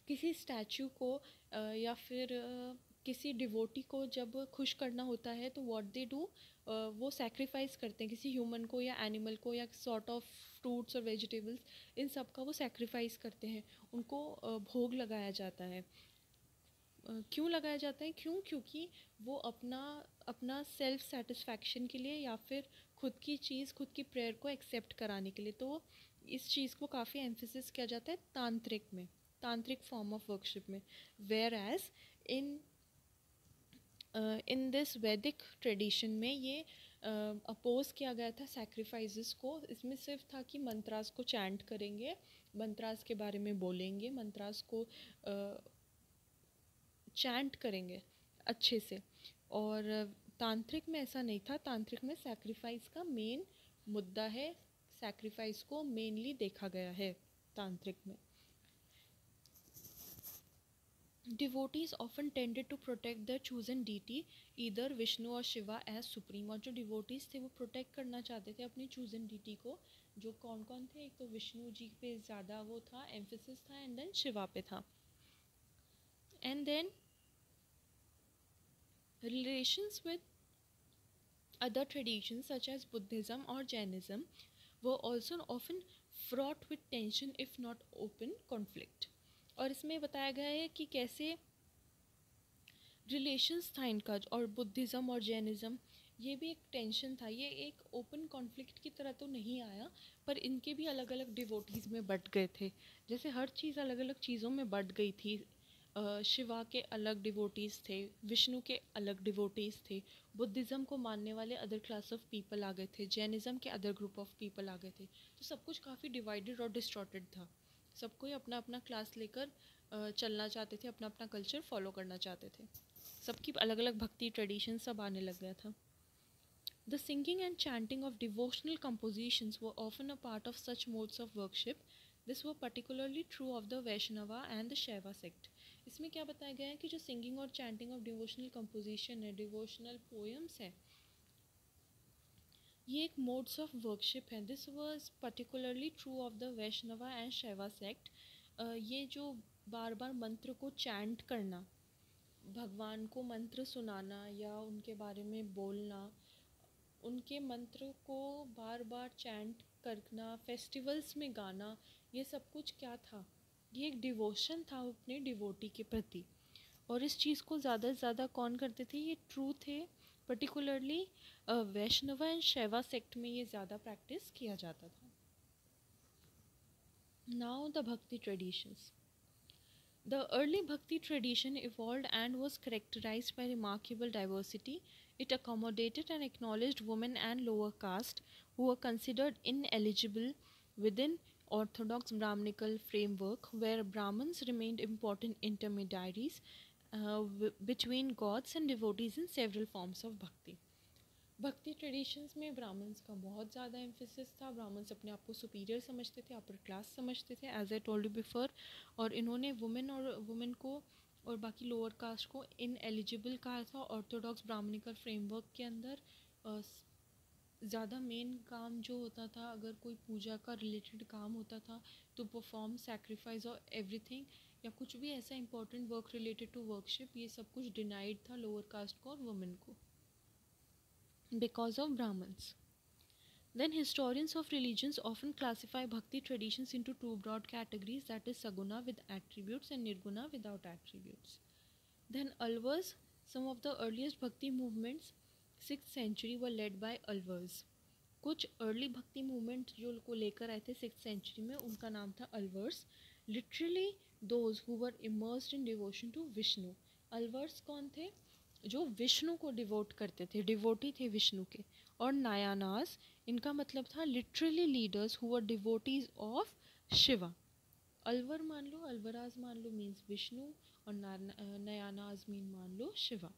किसी स्टैचू को या फिर किसी डिवोटी को जब खुश करना होता है तो व्हाट दे डू वो सेक्रीफाइस करते हैं किसी ह्यूमन को या एनिमल को या सॉर्ट ऑफ़ फ्रूट्स और वेजिटेबल्स इन सब का वो सेक्रीफाइस करते हैं। उनको भोग लगाया जाता है। क्यों लगाया जाता है? क्यों? क्योंकि वो अपना अपना सेल्फ सेटिस्फैक्शन के लिए या फिर खुद की चीज़, खुद की प्रेयर को एक्सेप्ट कराने के लिए। तो इस चीज़ को काफ़ी एम्फोसिस किया जाता है तांत्रिक में, तांत्रिक फॉर्म ऑफ़ वर्कशिप में। Whereas in in this Vedic tradition में ये अपोज किया गया था सेक्रीफाइसेस को। इसमें सिर्फ़ था कि मंत्रास को चैंट करेंगे मंत्रास के बारे में बोलेंगे मंत्रास को चैंट करेंगे अच्छे से। और तांत्रिक में ऐसा नहीं था। तांत्रिक में सैक्रिफाइस का मेन मुद्दा है सैक्रिफाइस को मेनली देखा गया है तांत्रिक में। Devotees often tended to protect the chosen deity इधर विष्णु और शिवा एज सुप्रीम और जो डिवोटीज थे, वो प्रोटेक्ट करना चाहते थे अपनी चूजन डीटी को, जो कौन कौन थे? एक तो विष्णु जी पे ज़्यादा वो था एम्फोसिस था एंड देन शिवा पे था। And then relations with other traditions such as Buddhism और जैनिज़्म वो also often fraught with tension if not open conflict और इसमें बताया गया है कि कैसे रिलेशंस था इनका और बुद्धिज़्म और जैनिज़्म, ये भी एक टेंशन था। ये एक ओपन कॉन्फ्लिक्ट की तरह तो नहीं आया, पर इनके भी अलग अलग डिवोटीज़ में बट गए थे। जैसे हर चीज़ अलग अलग चीज़ों में बट गई थी। शिवा के अलग डिवोटीज़ थे, विष्णु के अलग डिवोटीज़ थे, बुद्धिज़्म को मानने वाले अदर क्लास ऑफ़ पीपल आ गए थे, जैनिज़्म के अदर ग्रुप ऑफ़ पीपल आ गए थे। तो सब कुछ काफ़ी डिवाइडेड और डिस्टॉर्टेड था। सब कोई अपना अपना क्लास लेकर चलना चाहते थे, अपना अपना कल्चर फॉलो करना चाहते थे। सबकी अलग अलग भक्ति ट्रेडिशन सब आने लग गया था। The singing and chanting of devotional compositions वो often a part of such modes of worship this वो particularly true of the Vaishnava and the Shaiva sect इसमें क्या बताया गया है कि जो सिंगिंग और चैंटिंग ऑफ़ डिवोशनल कंपोजिशन है डिवोशनल पोएम्स है ये एक मोड्स ऑफ़ वर्कशिप है. This was particularly true of the Vaishnava and Shaiva sect ये जो बार बार मंत्र को चैंट करना, भगवान को मंत्र सुनाना या उनके बारे में बोलना, उनके मंत्र को बार बार चैंट करना फेस्टिवल्स में गाना, ये सब कुछ क्या था? ये एक डिवोशन था अपने डिवोटी के प्रति. और इस चीज़ को ज़्यादा से ज़्यादा कौन करते थे? ये ट्रू थे particularly Vaishnava and Shaiva sect में ये ज़्यादा प्रैक्टिस किया जाता था। Now the bhakti traditions the early bhakti tradition evolve and was characterise by remarkable diversity it accommodated and acknowledge women and lower caste who are considered ineligible within orthodox Brahmanical framework where Brahmans remained important intermediaries between gods and devotees in several forms of bhakti bhakti traditions में Brahmins का बहुत ज़्यादा emphasis था। Brahmins अपने आप को superior समझते थे अपर क्लास समझते थे एज आई टोल्ड बिफोर और इन्होंने वुमेन और वुमेन को और बाकी लोअर कास्ट को इन एलिजिबल कहा था। ऑर्थोडॉक्स ब्राह्मणिकल फ्रेमवर्क के अंदर ज़्यादा मेन काम जो होता था, अगर कोई पूजा का रिलेटेड काम होता था तो परफॉर्म सेक्रीफाइस और एवरीथिंग या कुछ भी ऐसा important work related to worship ये सब कुछ डिनाइड था लोअर कास्ट को और वुमेन को। Because of Brahmans then historians of religions often classify bhakti traditions into two broad categories that is saguna with attributes and nirguna without attributes then Alvars some of the earliest bhakti movements six century were led by Alvars कुछ early bhakti movement जो को लेकर आए थे six century में, उनका नाम था Alvars literally those who were immersed in devotion to Vishnu Alvars कौन थे? जो विष्णु को डिवोट करते थे डिवोटी थे विष्णु के। और नायानास इनका मतलब था literally leaders who were devotees of Shiva Alvar मान लो अलवराज मान लो मीन्स विष्णु और नयानाज मीन मान लो Shiva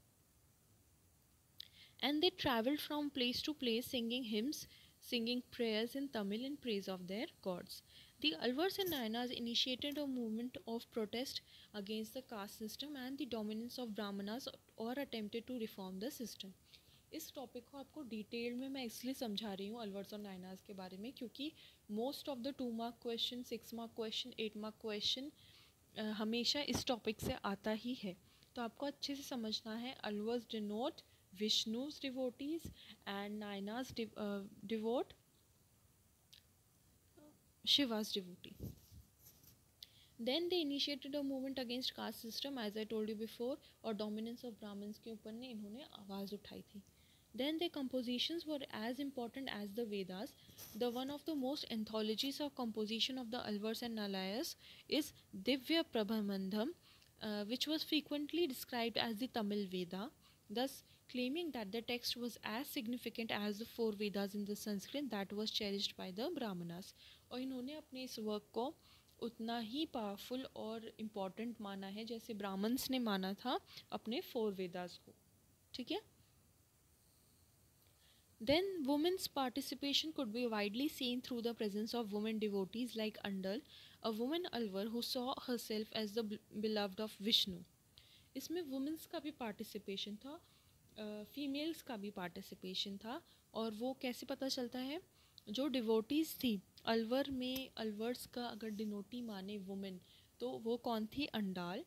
and they travelled from place to place singing hymns singing prayers in Tamil in praise of their gods. The Alwars and Nayanas initiated a movement of protest against the caste system and the dominance of Brahmanas or attempted to reform the system. इस topic को आपको detail में मैं इसलिए समझा रही हूँ अलवर्स और नाइनाज के बारे में क्योंकि most of the two mark question six mark question eight mark question हमेशा इस टॉपिक से आता ही है तो आपको अच्छे से समझना है Alvars denote Vishnu's devotees and Nayanars devote Shiva's devotee. Then they initiated a movement against caste system as I told you before और dominance of Brahmins के ऊपर ने इन्होंने आवाज़ उठाई थी Then their compositions were as important as the Vedas. The one of the most anthologies of composition of the Alvars and Nalayas is Divya Prabhamandham, uh, which was frequently described as the Tamil Veda. Thus, claiming that the text was as significant as the four Vedas in the Sanskrit that was cherished by the Brahmanas. और इन्होंने अपने इस work को उतना ही powerful और important माना है जैसे ब्राह्मण्स ने माना था अपने फोर वेदास को। ठीक है? Then women's participation could be widely seen through the presence of women devotees like Andal a women Alvar who saw herself as the beloved of Vishnu इसमें वुमेन्स का भी पार्टिसिपेशन था फीमेल्स uh, का भी participation था और वो कैसे पता चलता है? जो डिवोटीज थी अलवर में अलवर्स का अगर डिनोटी माने वुमेन तो वो कौन थी? Andal.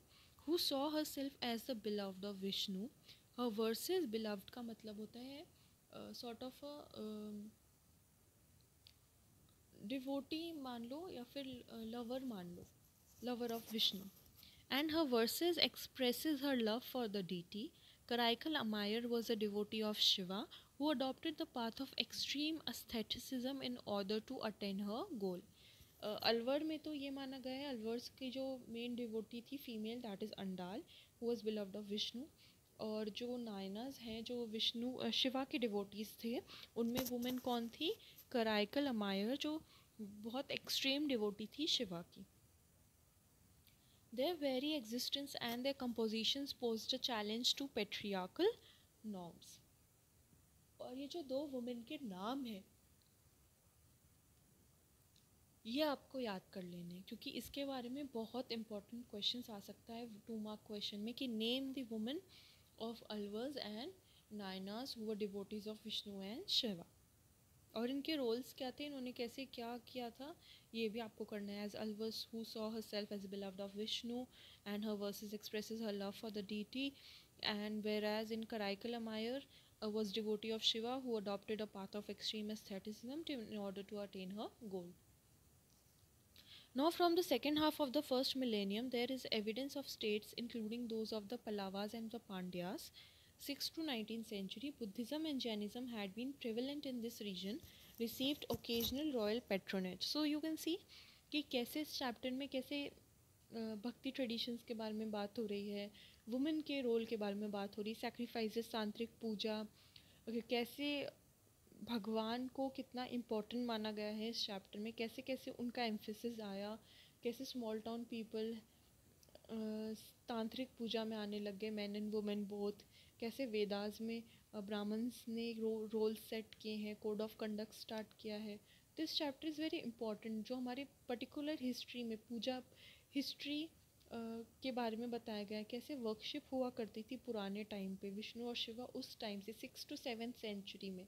Who saw herself as the beloved of Vishnu her verses beloved का मतलब होता है सॉर्ट ऑफ़ डिवोटी मान लो या फिर लवर मान लो lover of Vishnu and her verses expresses her love for the deity Karaikal Ammaiyar was a devotee of Shiva. Who adopted the path of extreme asceticism in order to attain her goal Alvar में तो ये माना गया है, अलवर्स की जो main devotee थी female that is Andal who was beloved of Vishnu और जो नायनाज हैं, जो विष्णु शिवा के डिवोटीज थे, उनमें वुमेन कौन थी? कराइकल अमायर जो बहुत एक्सट्रीम डिवोटी थी शिवा की. Their very existence and their compositions pose a challenge to patriarchal norms और ये जो दो वुमेन के नाम हैं, ये आपको याद कर लेने, क्योंकि इसके बारे में बहुत इंपॉर्टेंट क्वेश्चन आ सकता है टू मार्क क्वेश्चन में, कि name the women of Alvars and Nayanars who devotees of Vishnu and Shiva और इनके रोल्स क्या थे, इन्होंने कैसे क्या किया था, ये भी आपको करना है। As Alvars who saw herself as beloved of Vishnu and her verses expresses her love for the deity and whereas in Karaikal Ammaiyar was devotee of Shiva who adopted a path of extreme asceticism to, in order to attain her goal. Now, from the second half of the first millennium, there is evidence of states, including those of the Pallavas and the Pandyas. 6th to 19th century, Buddhism and Jainism had been prevalent in this region, received occasional royal patronage. So, you can see कि कैसे इस chapter में कैसे भक्ति traditions के बारे में बात हो रही है वुमेन के रोल के बारे में बात हो रही सेक्रीफाइसेस तांत्रिक पूजा कैसे भगवान को कितना इम्पोर्टेंट माना गया है इस चैप्टर में कैसे कैसे उनका एम्फेसिस आया कैसे स्मॉल टाउन पीपल तांत्रिक पूजा में आने लग गए मैन एंड वुमेन बोथ कैसे वेदास में ब्राह्मण्स ने रो, रोल सेट किए हैं कोड ऑफ़ कंडक्ट स्टार्ट किया है this chapter is very important जो हमारे पर्टिकुलर हिस्ट्री में पूजा हिस्ट्री के बारे में बताया गया कैसे वर्कशिप हुआ करती थी पुराने टाइम पे, विष्णु और शिवा उस टाइम से सिक्स टू सेवन सेंचुरी में।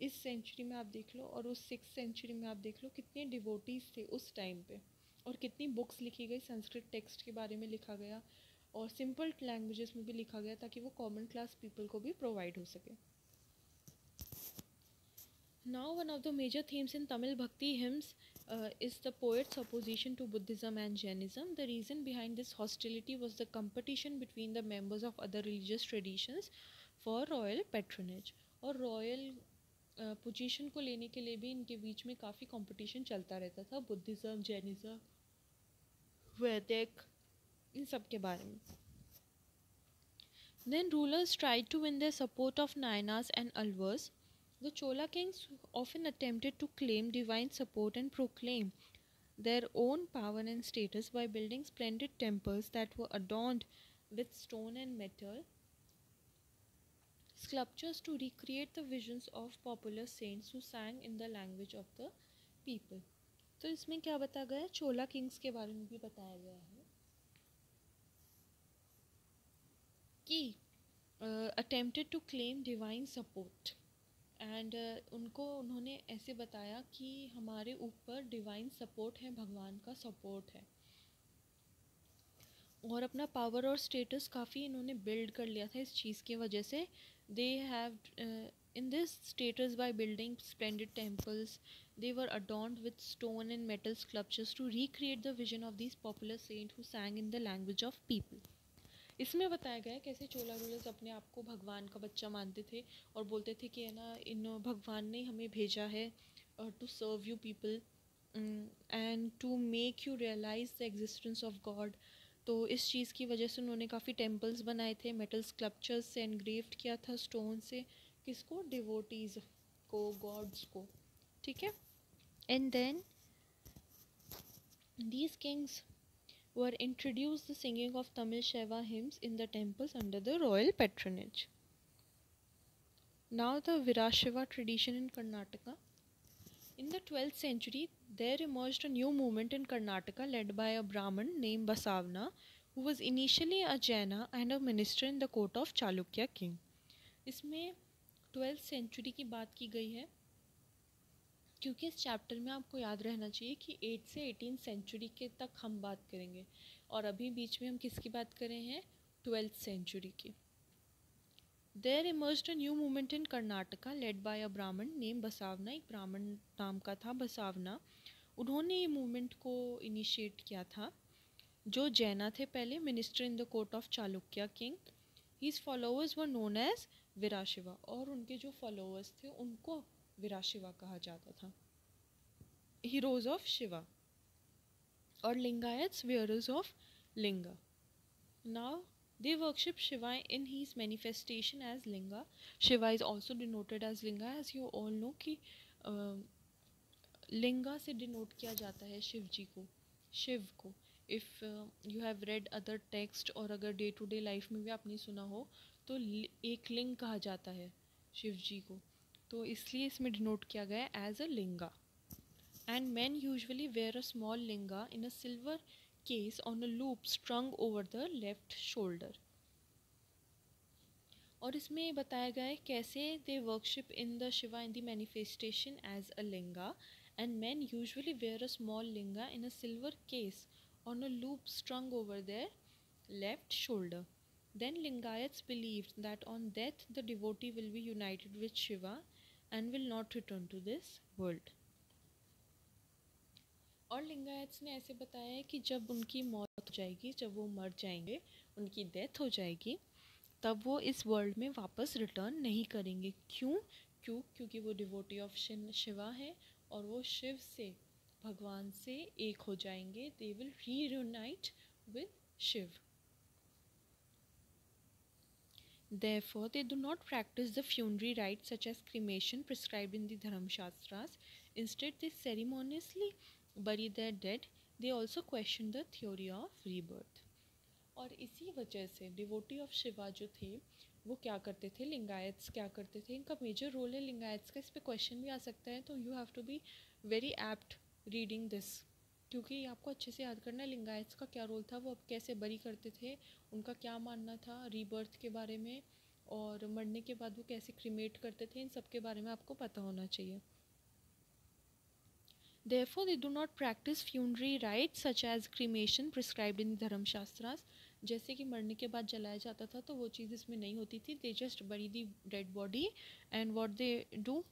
इस सेंचुरी में आप देख लो और उस सिक्स सेंचुरी में आप देख लो कितने डिवोटीज़ थे उस टाइम पे और कितनी बुक्स लिखी गई, संस्कृत टेक्स्ट के बारे में लिखा गया और सिंपल लैंग्वेजेस में भी लिखा गया ताकि वो कॉमन क्लास पीपल को भी प्रोवाइड हो सके। Now one of the major themes in Tamil bhakti hymns is the poets opposition to Buddhism and Jainism the reason behind this hostility was the competition between the members of other religious traditions for royal patronage और royal position को लेने के लिए भी इनके बीच में काफ़ी competition चलता रहता था बुद्धिज़्म जैनिज़्म वैदिक इन सब के बारे में। Then rulers tried to win the support of Nayanas and Alvars. The Chola kings often attempted to claim divine support and proclaim their own power and status by building splendid temples that were adorned with stone and metal sculptures to recreate the visions of popular saints who sang in the language of the people. तो इसमें क्या बताया गया है चोला Kings के बारे में भी बताया गया है कि attempted to claim divine support and uh, उनको उन्होंने ऐसे बताया कि हमारे ऊपर डिवाइन सपोर्ट है, भगवान का सपोर्ट है। और अपना पावर और स्टेटस काफ़ी इन्होंने बिल्ड कर लिया था इस चीज़ के वजह से। They have in this status by building splendid temples they were adorned with stone and metals sculptures to recreate the vision of this popular saint who sang in the language of people इसमें बताया गया है कैसे चोला rulers अपने आप को भगवान का बच्चा मानते थे और बोलते थे कि है ना, इन भगवान ने हमें भेजा है to serve you people and to make you realise the existence of God तो इस चीज़ की वजह से उन्होंने काफ़ी टेम्पल्स बनाए थे मेटल स्कल्पचर्स से एनग्रेव्ड किया था स्टोन से, किसको? डिवोटीज़ को गॉड्स को। ठीक है? And then these kings were introduced the singing of Tamil Shiva hymns in the temples under the royal patronage. Now the Virashava tradition in Karnataka. In the 12th century, there emerged a new movement in Karnataka led by a Brahmin named Basavana, who was initially a Jaina and a minister in the court of Chalukya king. इसमें twelfth century की बात की गई है क्योंकि इस chapter में आपको याद रहना चाहिए कि एट से एटीन सेंचुरी के तक हम बात करेंगे। और अभी बीच में हम किसकी बात कर रहे हैं? ट्वेल्थ सेंचुरी की। There emerge a new movement in Karnataka led by a Brahman name Basavanna एक ब्राह्मण नाम का था बसावना उन्होंने ये मूवमेंट को इनिशिएट किया था। जो जैना थे पहले minister in the court of Chalukya king his followers were known as Virashaiva और उनके जो फॉलोअर्स थे, उनको विराशिवा कहा जाता था। हीरोज ऑफ़ शिवा और Lingayats wearers of linga now They worship Shiva in his manifestation as Linga. Shiva is also denoted as Linga, as you all know कि लिंगा से डिनोट किया जाता है शिव जी को शिव को। If you have read other text और अगर डे टू डे लाइफ में भी आपने सुना हो तो एक लिंग कहा जाता है शिव जी को। तो इसलिए इसमें डिनोट किया गया है as a linga and man usually wear a small linga in a silver case on a loop strung over the left shoulder और इसमें बताया गया है कैसे they worship in the Shiva in the manifestation as a linga and man usually wear a small linga in a silver case on a loop strung over the left shoulder then Lingayats believe that on death the devotee will be united with Shiva and will not return to this world. और लिंगायत्स ने ऐसे बताया है कि जब उनकी मौत हो जाएगी, जब वो मर जाएँगे, उनकी डेथ हो जाएगी, तब वो इस वर्ल्ड में वापस रिटर्न नहीं करेंगे। क्यों? क्यों? क्योंकि वो डिवोटी ऑफ़ शिवा है और वो शिव से, भगवान से एक हो जाएँगे। They will reunite with Shiva Therefore, they do not practice the funerary rites such as cremation prescribed in the Dharam Shastras. Instead, they ceremoniously bury their dead, they also question the theory of rebirth. और इसी वजह से devotee of Shiva जो थे वो क्या करते थे लिंगायत्स क्या करते थे इनका मेजर रोल है लिंगायत्स का इस पर क्वेश्चन भी आ सकता है तो you have to be very apt reading this क्योंकि आपको अच्छे से याद करना है लिंगायत्स का क्या रोल था वो अब कैसे बरी करते थे उनका क्या मानना था रीबर्थ के बारे में और मरने के बाद वो कैसे क्रिमेट करते थे इन सब के बारे में आपको पता होना चाहिए। Therefore, they do not practice funerary rites such as cremation prescribed in धर्म शास्त्रास जैसे कि मरने के बाद जलाया जाता था तो वो चीज़ इसमें नहीं होती थी। They just bury the dead body and what they do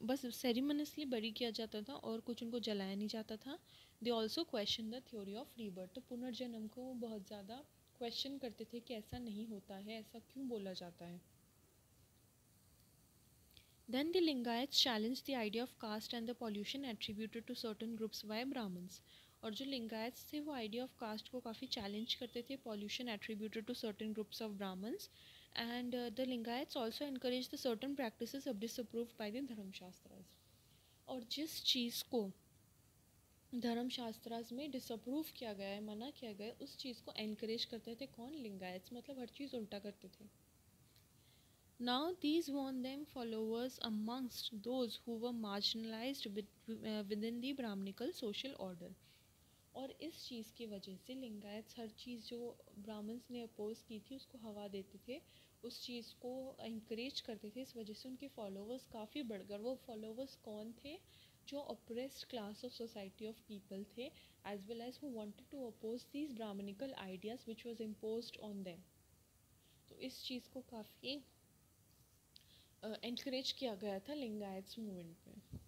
बस सेरिमनसली बरी किया जाता था और कुछ उनको जलाया नहीं जाता था। They also question the theory of rebirth तो पुनर्जन्म को बहुत ज़्यादा क्वेश्चन करते थे कि ऐसा नहीं होता है, ऐसा क्यों बोला जाता है? Then the Lingayats challenged the idea of caste and the pollution attributed to certain groups by Brahmins. और जो लिंगायत्स थे, वो आइडिया ऑफ़ कास्ट को काफ़ी चैलेंज करते थे pollution attributed to certain groups of Brahmans and the Lingayats also encourage the certain practice अब disapprove by the Dharmashastras और जिस चीज़ को धर्मशास्त्रास में डिसअप्रूव किया गया है मना किया गया है उस चीज़ को एनकरेज करते थे कौन? लिंगायत्स मतलब हर चीज़ उल्टा करते थे। Won them followers amongst those who were marginalized with, uh, within the Brahminical social order. और इस चीज़ की वजह से लिंगायत हर चीज़ जो ब्राह्मण्स ने अपोज की थी उसको हवा देते थे। उस चीज़ को इंकरेज करते थे, इस वजह से उनके फॉलोअर्स काफ़ी बढ़ गए। वो फॉलोवर्स कौन थे? जो oppressed class of society of people थे as well as who wanted to oppose these brahmanical ideas which was imposed on them तो इस चीज़ को काफ़ी इंकरेज किया गया था लिंगायत्स मूवमेंट में।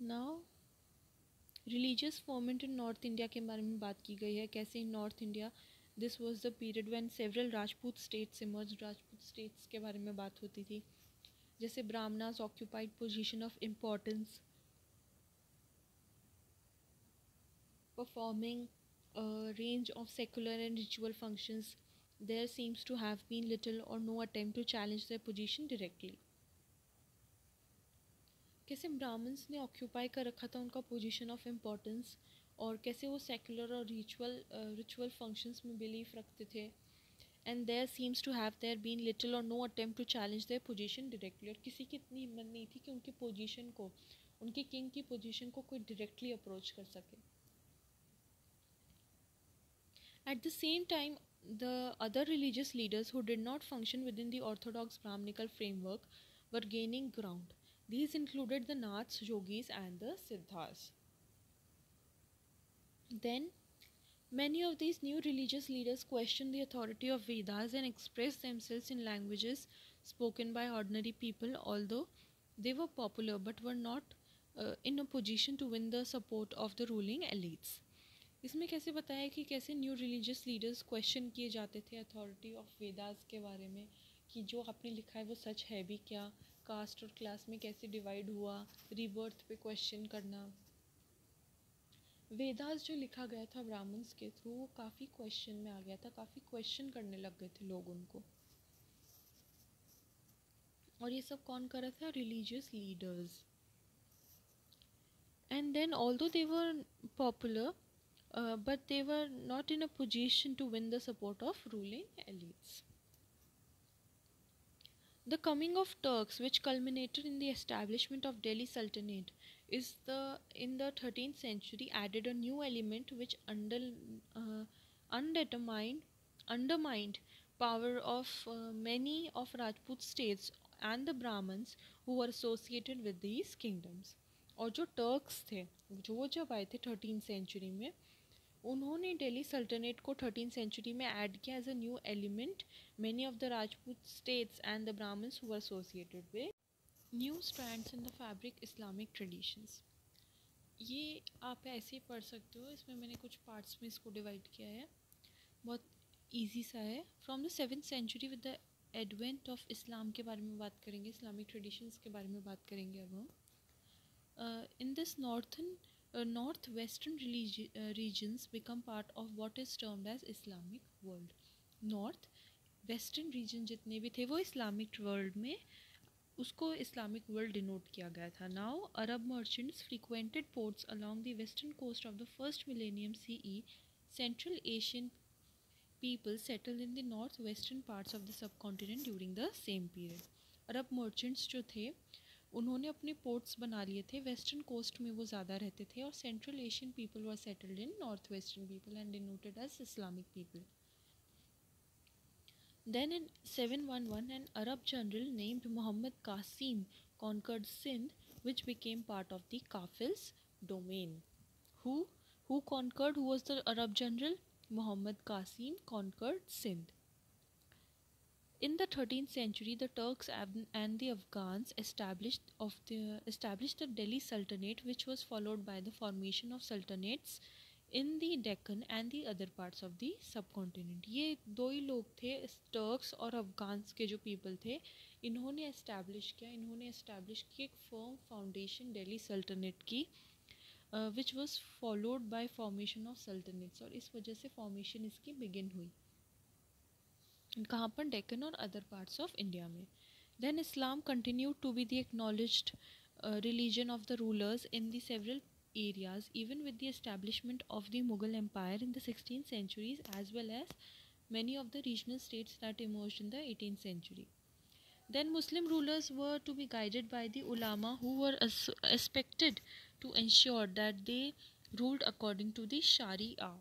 Now religious ferment in north India के बारे में बात की गई है। कैसे in north India this was the period when several Rajput states emerge Rajput states के बारे में बात होती थी। जैसे Brahmanas occupied position of importance performing range of secular and ritual functions there seems to have been little or no attempt to challenge their position directly. कैसे Brahmins ने occupy कर रखा था उनका पोजीशन ऑफ़ इम्पोर्टेंस और कैसे वो secular और रिचुअल रिचुअल फ़ंक्शंस में बिलीव रखते थे. And there seems to have there been little और no attempt to challenge their position directly और किसी की इतनी हिम्मत नहीं थी कि उनकी पोजीशन को उनके किंग की पोजीशन को कोई डायरेक्टली अप्रोच कर सके. At the same time the other religious leaders who did not function within the orthodox brahmanical framework were gaining ground These included the Naths, Yogis, and the Siddhas. Then, many of these new religious leaders questioned the authority of Vedas and expressed themselves in languages spoken by ordinary people, although they were popular but were not uh, in a position to win the support of the ruling elites. इसमें कैसे बताया कि कैसे new religious leaders question किए जाते थे authority of Vedas के बारे में कि जो आपने लिखा है वो सच है भी क्या कास्ट और क्लास में कैसे डिवाइड हुआ रीबर्थ पे क्वेश्चन करना वेदास जो लिखा गया था ब्राह्मण्स के थ्रू वो काफ़ी क्वेश्चन में आ गया था काफ़ी क्वेश्चन करने लग गए थे लोग उनको। और ये सब कौन कर रहा था? Religious leaders and then although they were popular but they were not in a position to win the support of ruling elites The coming of Turks, which culminated in the establishment of Delhi Sultanate, is the in the 13th century added a new element which under, uh, undetermined undermined power of uh, many of Rajput states and the Brahmins who were associated with these kingdoms. और जो Turks थे जो जब आए थे thirteen century में उन्होंने Delhi sultanate को थर्टीन सेंचुरी में ऐड किया as a new element many of the Rajput states and the Brahmans who associated with new strands in the fabric Islamic traditions ये आप ऐसे ही पढ़ सकते हो, इसमें मैंने कुछ पार्ट्स में इसको डिवाइड किया है। बहुत ईजी सा है। From the seventh century with the advent of Islam के बारे में बात करेंगे इस्लामिक ट्रेडिशंस के बारे में बात करेंगे अब हम। In this northern north western regions become part of what is termed as islamic world. North western region जितने भी थे, वो इस्लामिक वर्ल्ड में उसको इस्लामिक वर्ल्ड डिनोट किया गया था। Now Arab merchants frequented ports along the western coast of the first millennium C E central Asian people people settled in the north western parts of the subcontinent during the same period Arab merchants जो थे, उन्होंने अपने ports बना लिए थे। Western coast में वो ज़्यादा रहते थे और central Asian people were settled in north western people and denoted as Islamic people Then in 711, an Arab general named Muhammad Qasim conquered Sindh, which became part of the Kafils domain. Who who conquered? Who was the Arab general? Muhammad Qasim conquered Sindh. In the 13th century, the Turks and the Afghans established of the established the Delhi Sultanate, which was followed by the formation of sultanates in the Deccan and the other parts of the subcontinent. ये दो ही लोग थे Turks और Afghans के जो people थे, इन्होंने एस्टैब्लिश किया, इन्होंने एस्टैब्लिश की एक फर्म फाउंडेशन दिल्ली सल्टनेट की which was followed by formation of sultanates और इस वजह से फॉर्मेशन इसकी बिगिन हुई। कहाँ पर? डेक्कन और अदर पार्ट्स ऑफ़ इंडिया में। Then Islam continue to be the acknowledged religion of the rulers in the several areas even with the establishment of the Mughal Empire in the 16th centuries as well as many of the regional states that emerged in the 18th century. Then Muslim rulers were to be guided by the ulama who were expected to ensure that they ruled according to the Sharia.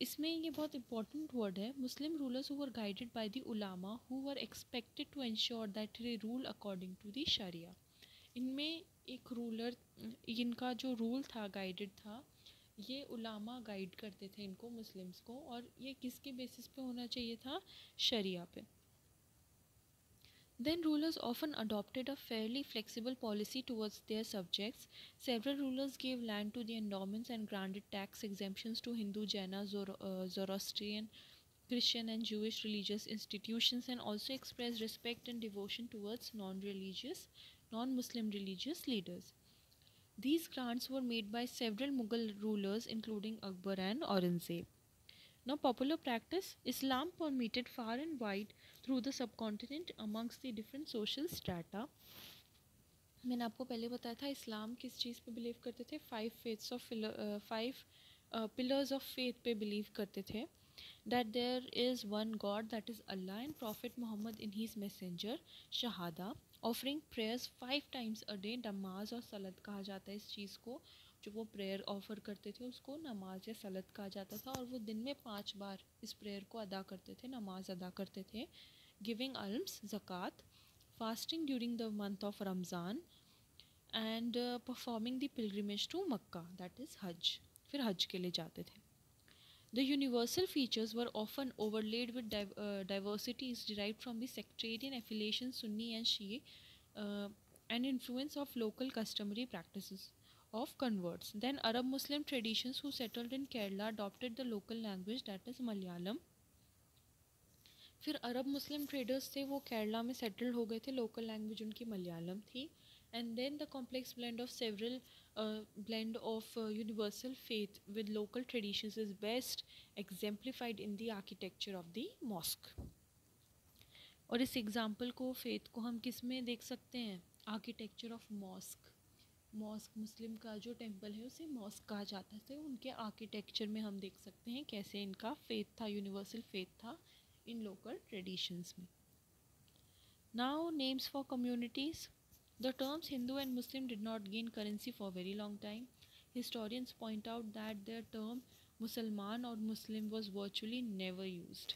इसमें ये बहुत important word है Muslim rulers who were guided by the ulama who were expected to ensure that they rule according to the sharia इनमें एक ruler इनका जो rule था guided था, ये उलामा गाइड करते थे इनको, मुस्लिम्स को, और ये किसके बेसिस पे होना चाहिए था? शरिया पे। Then rulers often adopted a fairly flexible policy towards their subjects several rulers gave land to endowments and granted tax exemptions to Hindu Jaina Zoroastrian Christian and Jewish religious institution and also express respect and devotion towards non religious non Muslim religious leaders. These grants were made by several Mughal rulers, including Akbar and Aurangzeb. Now, popular practice Islam permeated far and wide through the subcontinent amongst the different social strata. मैंने आपको पहले बताया था इस्लाम किस चीज़ पे believe करते थे five faiths of five pillars of faith पे बिलीव करते थे that there is one God, that is Allah, and Prophet Muhammad in his messenger, Shahada, offering prayers five times a day. नमाज़ और सलत कहा जाता है इस चीज़ को जो वो प्रेयर ऑफ़र करते थे उसको नमाज़ या सलत कहा जाता था और वो दिन में पाँच बार इस प्रेयर को अदा करते थे नमाज़ अदा करते थे giving alms zakat fasting during the month of Ramzan and performing the pilgrimage to Mecca that is hajj फिर हज के लिए जाते थे The universal features were often overlaid with div- uh, diversities derived from the sectarian affiliation Sunni and Shia uh, and influence of local customary practices of converts. Then Arab Muslim traditions who settled in Kerala adopted the local language that is Malayalam. फिर अरब मुस्लिम traders थे वो केरला में settled हो गए थे local language उनकी मलयालम थी and then the complex blend of several blend of uh, universal faith with local traditions is best exemplified in the architecture of the mosque. और इस एग्ज़ाम्पल को फेथ को हम किसमें देख सकते हैं? Architecture of mosque mosque Muslim का जो टेंपल है उसे मॉस्क कहा जाता है। उनके आर्किटेक्चर में हम देख सकते हैं कैसे इनका फेथ था यूनिवर्सल फेथ था इन लोकल ट्रेडिशंस में। Now names for communities The terms Hindu and Muslim did not gain currency for a very long time. Historians point out that the term Musalman or Muslim was virtually never used.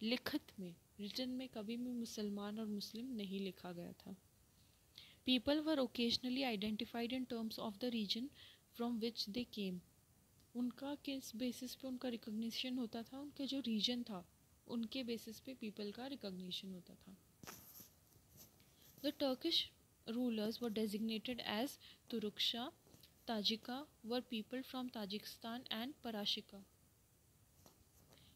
लिखित में return में कभी भी मुसलमान और मुस्लिम नहीं लिखा गया था people were occasionally identified in terms of the region from which they came उनका किस बेसिस पे उनका रिकग्निशन होता था उनका जो रीजन था उनके बेसिस पे पीपल का रिकग्निशन होता था the Turkish rulers were designated as Turuksha. Tajika, were people from Tajikistan and Parashika,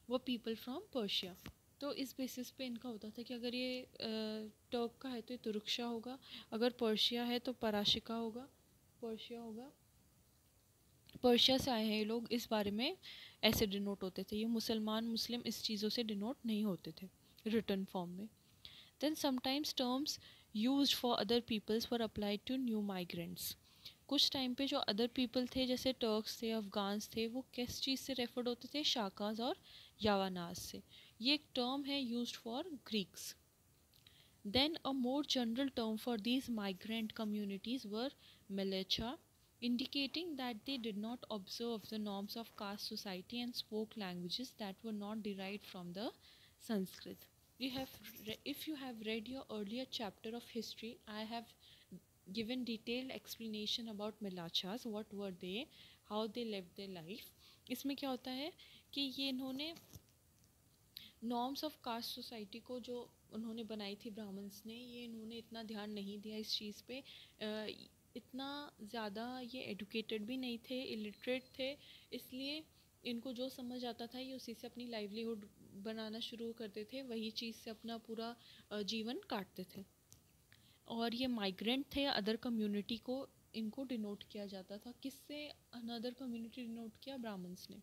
were people from Persia. तो इस बेसिस पे इनका होता था कि अगर ये टर्क का है तो ये तुरुक्षा होगा, अगर पर्शिया है तो पराशिका होगा पर्शिया होगा पर्शिया से आए हैं ये लोग, इस बारे में ऐसे डिनोट होते थे, ये मुसलमान, मुस्लिम इस चीज़ों से डिनोट नहीं होते थे रिटर्न फॉर्म में then sometimes terms use for other peoples were applied to new migrants कुछ टाइम पे जो अदर पीपल थे, जैसे टर्क्स थे अफगान्स थे, वो किस चीज़ से रेफर्ड होते थे? शाकाज और यावानाज से। ये एक टर्म है use for Greeks then a more general term for these migrant communities were mleccha indicating that they did not observe the norms of caste society and spoke languages that were not derived from the Sanskrit. You have, if you have read your earlier chapter of history, I have given detailed explanation about Milachas, what were they, how they lived their life. इसमें क्या होता है कि ये इन्होंने norms of cast society को जो उन्होंने बनाई थी ब्राह्मण्स ने ये इन्होंने इतना ध्यान नहीं दिया इस चीज़ पे इतना ज़्यादा ये एडुकेटेड भी नहीं थे इलिटरेट थे इसलिए इनको जो समझ आता था ये उसी से अपनी लाइवलीहुड बनाना शुरू करते थे, वही चीज़ से अपना पूरा जीवन काटते थे। और ये माइग्रेंट थे अदर कम्युनिटी को इनको डिनोट किया जाता था। किससे अनदर कम्युनिटी डिनोट किया? ब्राह्मण्स ने।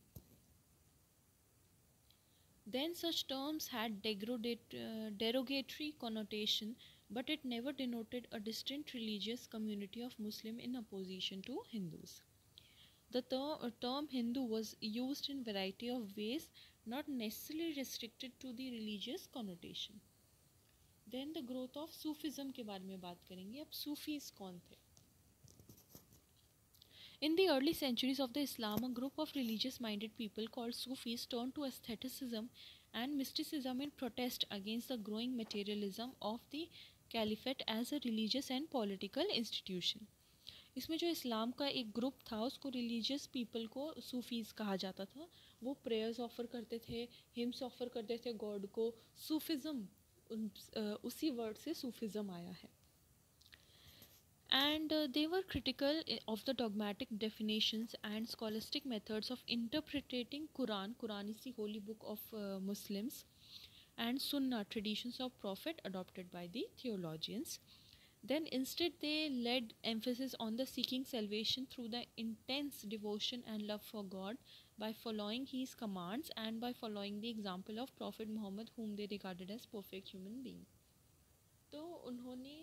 Then such terms had derogatory connotation but it never denoted a distinct religious community of Muslim in opposition to Hindus the term Hindu was use in variety of ways not necessarily restricted to the religious connotation. Then the growth of Sufism के बारे में बात करेंगे अब Sufis कौन थे In the early centuries of the Islam, a group of religious minded people called Sufis turned to aestheticism and mysticism in protest against the growing materialism of the caliphate as a religious and political institution. इसमें जो इस्लाम का एक group था उसको religious people को Sufis कहा जाता था वो प्रेयर्स ऑफ़र करते थे हिम्स ऑफ़र करते थे गॉड को सूफिज़म उसी वर्ड से सूफिज़म आया है। And they were critical of the dogmatic definition and scholastic methods of interpreting Quran Quran C holy book of Muslims and sunna traditions of prophet adopted by the theologians then instead they laid emphasis on the seeking salvation through the intense devotion and love for god by following his commands and by following the example of prophet muhammad whom they regarded as perfect human being तो उन्होंने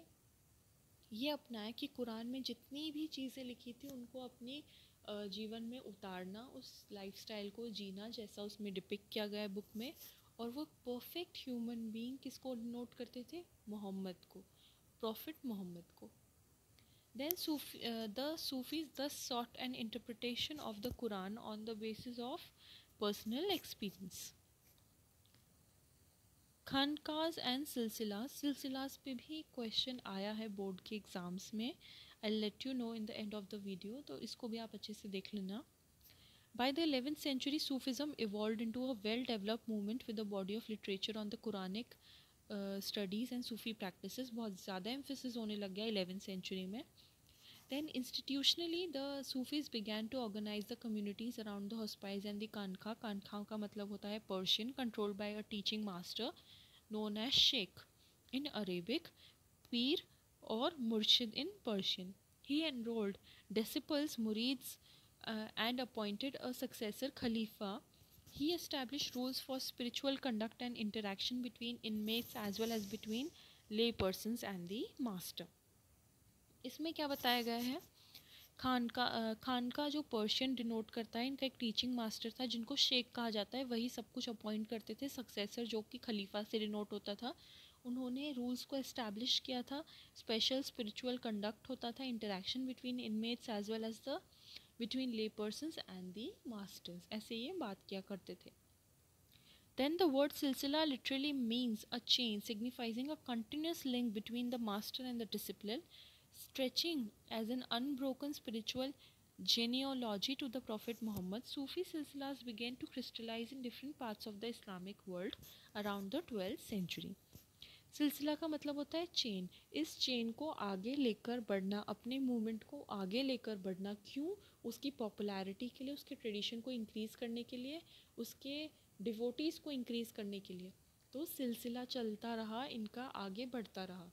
ये अपनाया कि कुरान में जितनी भी चीज़ें लिखी थी उनको अपनी जीवन में उतारना उस लाइफस्टाइल को जीना जैसा उसमें डिपिक किया गया है बुक में और वो परफेक्ट ह्यूमन बीइंग किसको नोट करते थे मोहम्मद को प्रॉफिट मोहम्मद को then the Sufis thus sought an interpretation of the Quran on the basis of personal experience khanqahs and silsila silsilas पे भी क्वेश्चन आया है बोर्ड के एग्ज़ाम्स में I let you know in the end of the video तो इसको भी आप अच्छे से देख लेना By the 11th century, Sufism evolved into a well developed movement with a body of literature on the Quranic studies and Sufi practice बहुत ज़्यादा एम्फेसिस होने लग गया इलेवन सेंचुरी में। Then institutionally the Sufis began to organise the communities around the hospice and the khanqah कानखाओं का मतलब होता है Persian controlled by a teaching master known as sheikh in Arabic pir और murshid in Persian he enrolled disciples murids and appointed a successor khalifa He established rules for spiritual conduct and interaction between inmates as well as between lay persons and the master. इसमें क्या बताया गया है खान का खान का जो पर्शियन डिनोट करता है, इनका एक टीचिंग मास्टर था, जिनको शेख कहा जाता है, वही सब कुछ अपॉइंट करते थे सक्सेसर जो कि खलीफा से डिनोट होता था उन्होंने रूल्स को इस्टेब्लिश किया था स्पेशल स्पिरिचुअल कंडक्ट होता था interaction between inmates as well as the between lay person and the masters ऐसे ये बात किया करते थे। Then the word silsila literally means a chain signifying a continuous link between the master and the discipline stretching as an unbroken spiritual genealogy to the Prophet Muhammad, Sufi silsilas began to crystallize in different parts of the Islamic world around the 12th century. सिलसिला का मतलब होता है chain इस chain को आगे लेकर बढ़ना अपने मूवमेंट को आगे लेकर बढ़ना क्यों? उसकी पॉपुलैरिटी के लिए उसके ट्रेडिशन को इंक्रीज़ करने के लिए उसके डिवोटीज़ को इंक्रीज़ करने के लिए। तो सिलसिला चलता रहा इनका आगे बढ़ता रहा।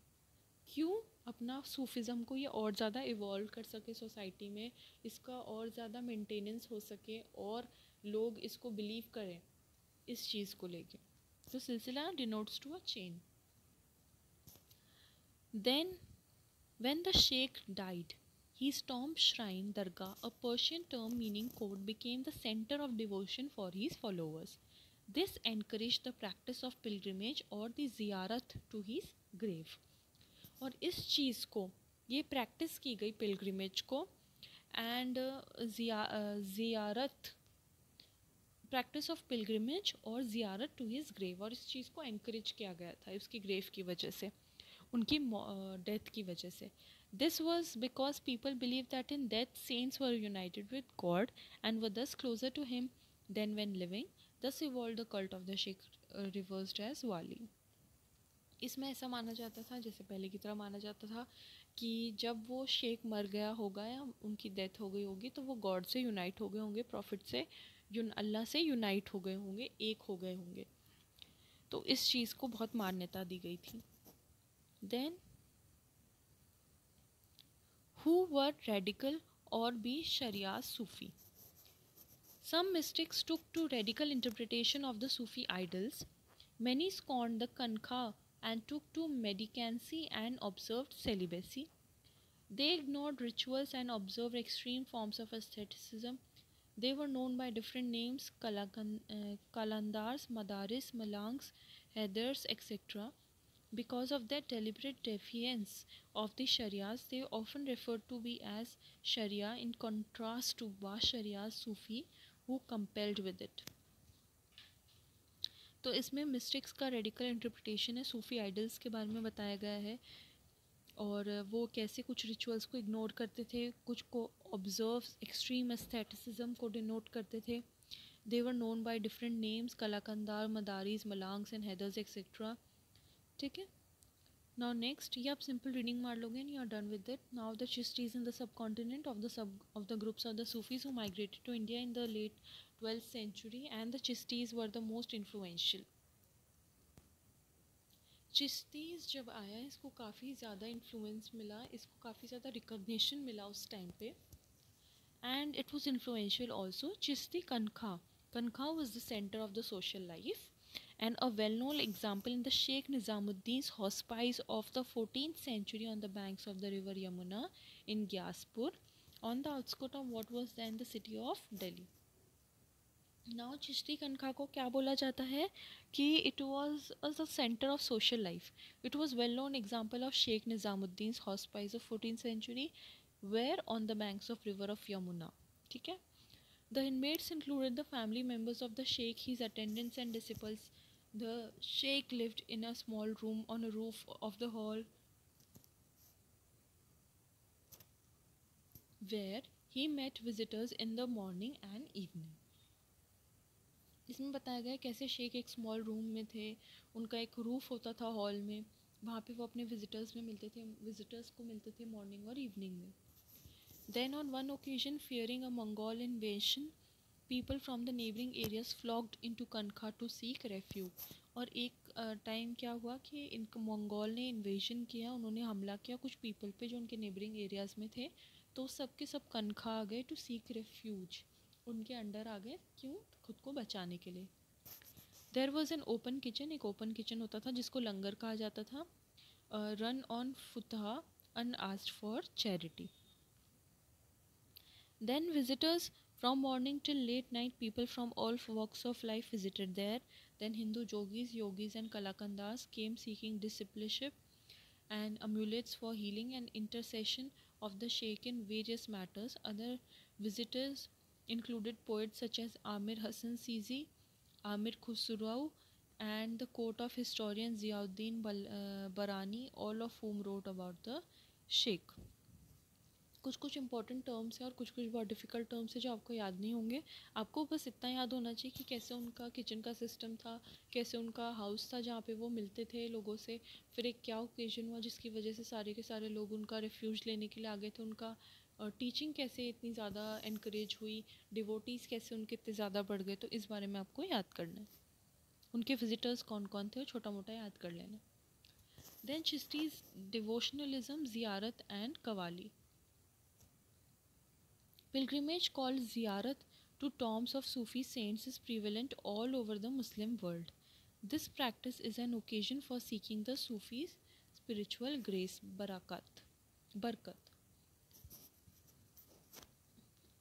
क्यों? अपना सूफिज़म को ये और ज़्यादा इवॉल्व कर सके सोसाइटी में इसका और ज़्यादा मेंटेनेंस हो सके और लोग इसको बिलीव करें इस चीज़ को लेके। तो silsila denotes to a chain Then, when the sheikh died, his tomb shrine dargah, a Persian term meaning court, became the center of devotion for his followers. This encouraged the practice of pilgrimage or the ziyarat to his grave. और इस चीज़ को ये practice की गई pilgrimage को and ज़ियारत practice of pilgrimage और ज़ियारत टू हिज ग्रेव और इस चीज़ को एनकरेज किया गया था उसकी ग्रेव की वजह से उनकी डेथ की वजह से this was because people believe that in death saints were united with God and were thus closer to him then when living thus evolve the cult of the sheikh revered as wali इसमें ऐसा माना जाता था, जैसे पहले की तरह माना जाता था, कि जब वो शेख मर गया होगा या उनकी डेथ हो गई होगी तो वो गॉड से यूनाइट हो गए होंगे प्रॉफिट से अल्लाह से यूनाइट हो गए होंगे, एक हो गए होंगे। तो इस चीज़ को बहुत मान्यता दी गई थी। Then who were radical or be Sharia Sufi. Some mystics took to radical interpretation of the Sufi idols. Many scorned the kankha and took to mendicancy and observed celibacy. They ignored rituals and observed extreme forms of asceticism. They were known by different names eh, Kalandars, Madaris, Malangs, Heathers, etc. Because of their deliberate defiance of the Sharias, they often referred to be as Sharia in contrast to Ba Sharia Sufi who compelled with it. तो इसमें mystics का radical interpretation है Sufi idols के बारे में बताया गया है और वो कैसे कुछ रिचुअल्स को इग्नोर करते थे कुछ को ऑब्ज़र्व एक्सट्रीम एस्थेटिसिज्म को डिनोट करते थे they were known by different names qalandars madaris malangs and haidaris etcetera ठीक है? नाउ नेक्स्ट ये आप सिंपल रीडिंग मार लोगे and you are done with it now the Chishtis in the subcontinent of the सब of the groups of the Sufis who migrated to India in the late twelfth century and the Chishtis were the most influential Chishtis जब आया, इसको काफ़ी ज़्यादा influence मिला, इसको काफ़ी ज़्यादा रिकग्निशन मिला उस टाइम पे. And it was influential also Chishti khanqah khanqah was the centre of the social life and a well-known example in the Sheikh Nizamuddin's hospice of the 14th century on the banks of the river Yamuna in Gyaspur. on the outskirts of what was then the city of Delhi. Now Chishti khanqah को क्या बोला जाता है कि it was as a centre of social life it was well known example of sheikh Nizamuddin hospice of fourteen century where on the banks of river of Yamuna ठीक है the inmates included the family members of the sheikh his attendants and disciples the sheikh lived in a small room on a roof of the hall where he met visitors in the morning and evening. इसमें बताया गया कैसे शेख एक small room में थे। उनका एक रूफ होता था हॉल में। वहाँ पे वो अपने विजिटर्स में मिलते थे। विजिटर्स को मिलते थे मॉर्निंग और इवनिंग में। On one occasion fearing a Mongol invasion people from the neighbouring areas flocked into khanqah to seek refuge और एक टाइम क्या हुआ कि इन मंगोल ने इन्वेजन किया, उन्होंने हमला किया कुछ पीपल पे जो उनके नेबरिंग एरियाज़ में थे तो सब के सब कनखा आ गए टू सीक रेफ्यूज उनके अंडर आ गए क्यों? खुद को बचाने के लिए. There was an open kitchen एक ओपन किचन होता था जिसको लंगर कहा जाता था run on futuh asked for charity Then visitors from morning till late night, people from all walks of life visited there. Then Hindu jogis, yogis, and kalakandas came seeking discipleship and amulets for healing and intercession of the sheikh in various matters. Other visitors included poets such as Amir Hassan Sizi, Amir Khusrau, and the court of historian Ziauddin uh, Barani, all of whom wrote about the sheikh. कुछ कुछ important terms है और कुछ कुछ बहुत difficult terms है जो आपको याद नहीं होंगे। आपको बस इतना याद होना चाहिए कि कैसे उनका किचन का सिस्टम था, कैसे उनका हाउस था जहाँ पे वो मिलते थे लोगों से। फिर एक क्या ओकेजन हुआ जिसकी वजह से सारे के सारे लोग उनका रिफ्यूज लेने के लिए आ गए थे? उनका टीचिंग कैसे इतनी ज़्यादा इनक्रेज हुई? डिवोटीज़ कैसे उनके इतने ज़्यादा बढ़ गए? तो इस बारे में आपको याद करना है। उनके विजिटर्स कौन कौन थे? छोटा मोटा याद कर लेना। Then Chishtis devotionalism ziyarat and qawwali Pilgrimage called ziyarat to tombs of Sufi saints is prevalent all over the Muslim world. This practice is an occasion for seeking the Sufis' spiritual grace, barakat, बरकत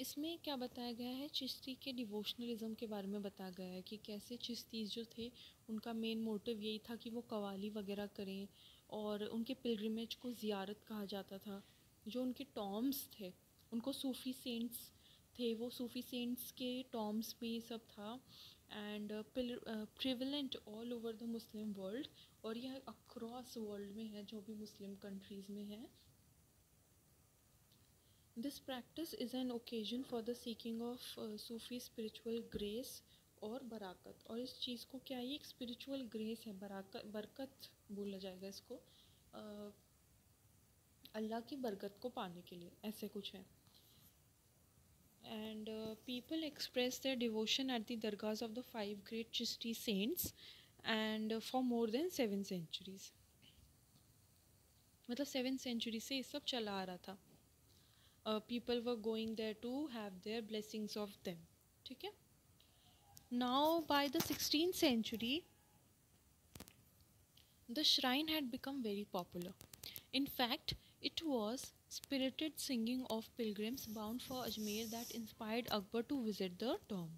इसमें क्या बताया गया है चिश्ती के डिवोशनलिज्म के बारे में बताया गया है कि कैसे चिश्तीज जो थे उनका मेन मोटिव यही था कि वो कवाली वगैरह करें और उनके पिलग्रिमेज को ज़ियारत कहा जाता था जो उनके टॉम्स थे उनको सूफ़ी सेंट्स थे वो सूफ़ी सेंट्स के टॉम्स में सब था and prevalent all over the Muslim world और यह अक्रॉस वर्ल्ड में है जो भी मुस्लिम कंट्रीज़ में है। This practice is an occasion for the seeking of Sufi spiritual grace और बराकत। और इस चीज़ को क्या ये एक स्पिरिचुअल ग्रेस है बराकत बरकत बोला जाएगा इसको uh, अल्लाह की बरकत को पाने के लिए ऐसे कुछ है। and uh, people express their devotion at the dargahs of the five great Chishti saints and uh, for more than seven centuries मतलब सेवन सेंचुरी से ये सब चला आ रहा था people were going there to have their blessings of them ठीक है now by the sixteen century the shrine had become very popular. In fact, it was spirited singing of pilgrims bound for Ajmer that inspired Akbar to visit the tomb.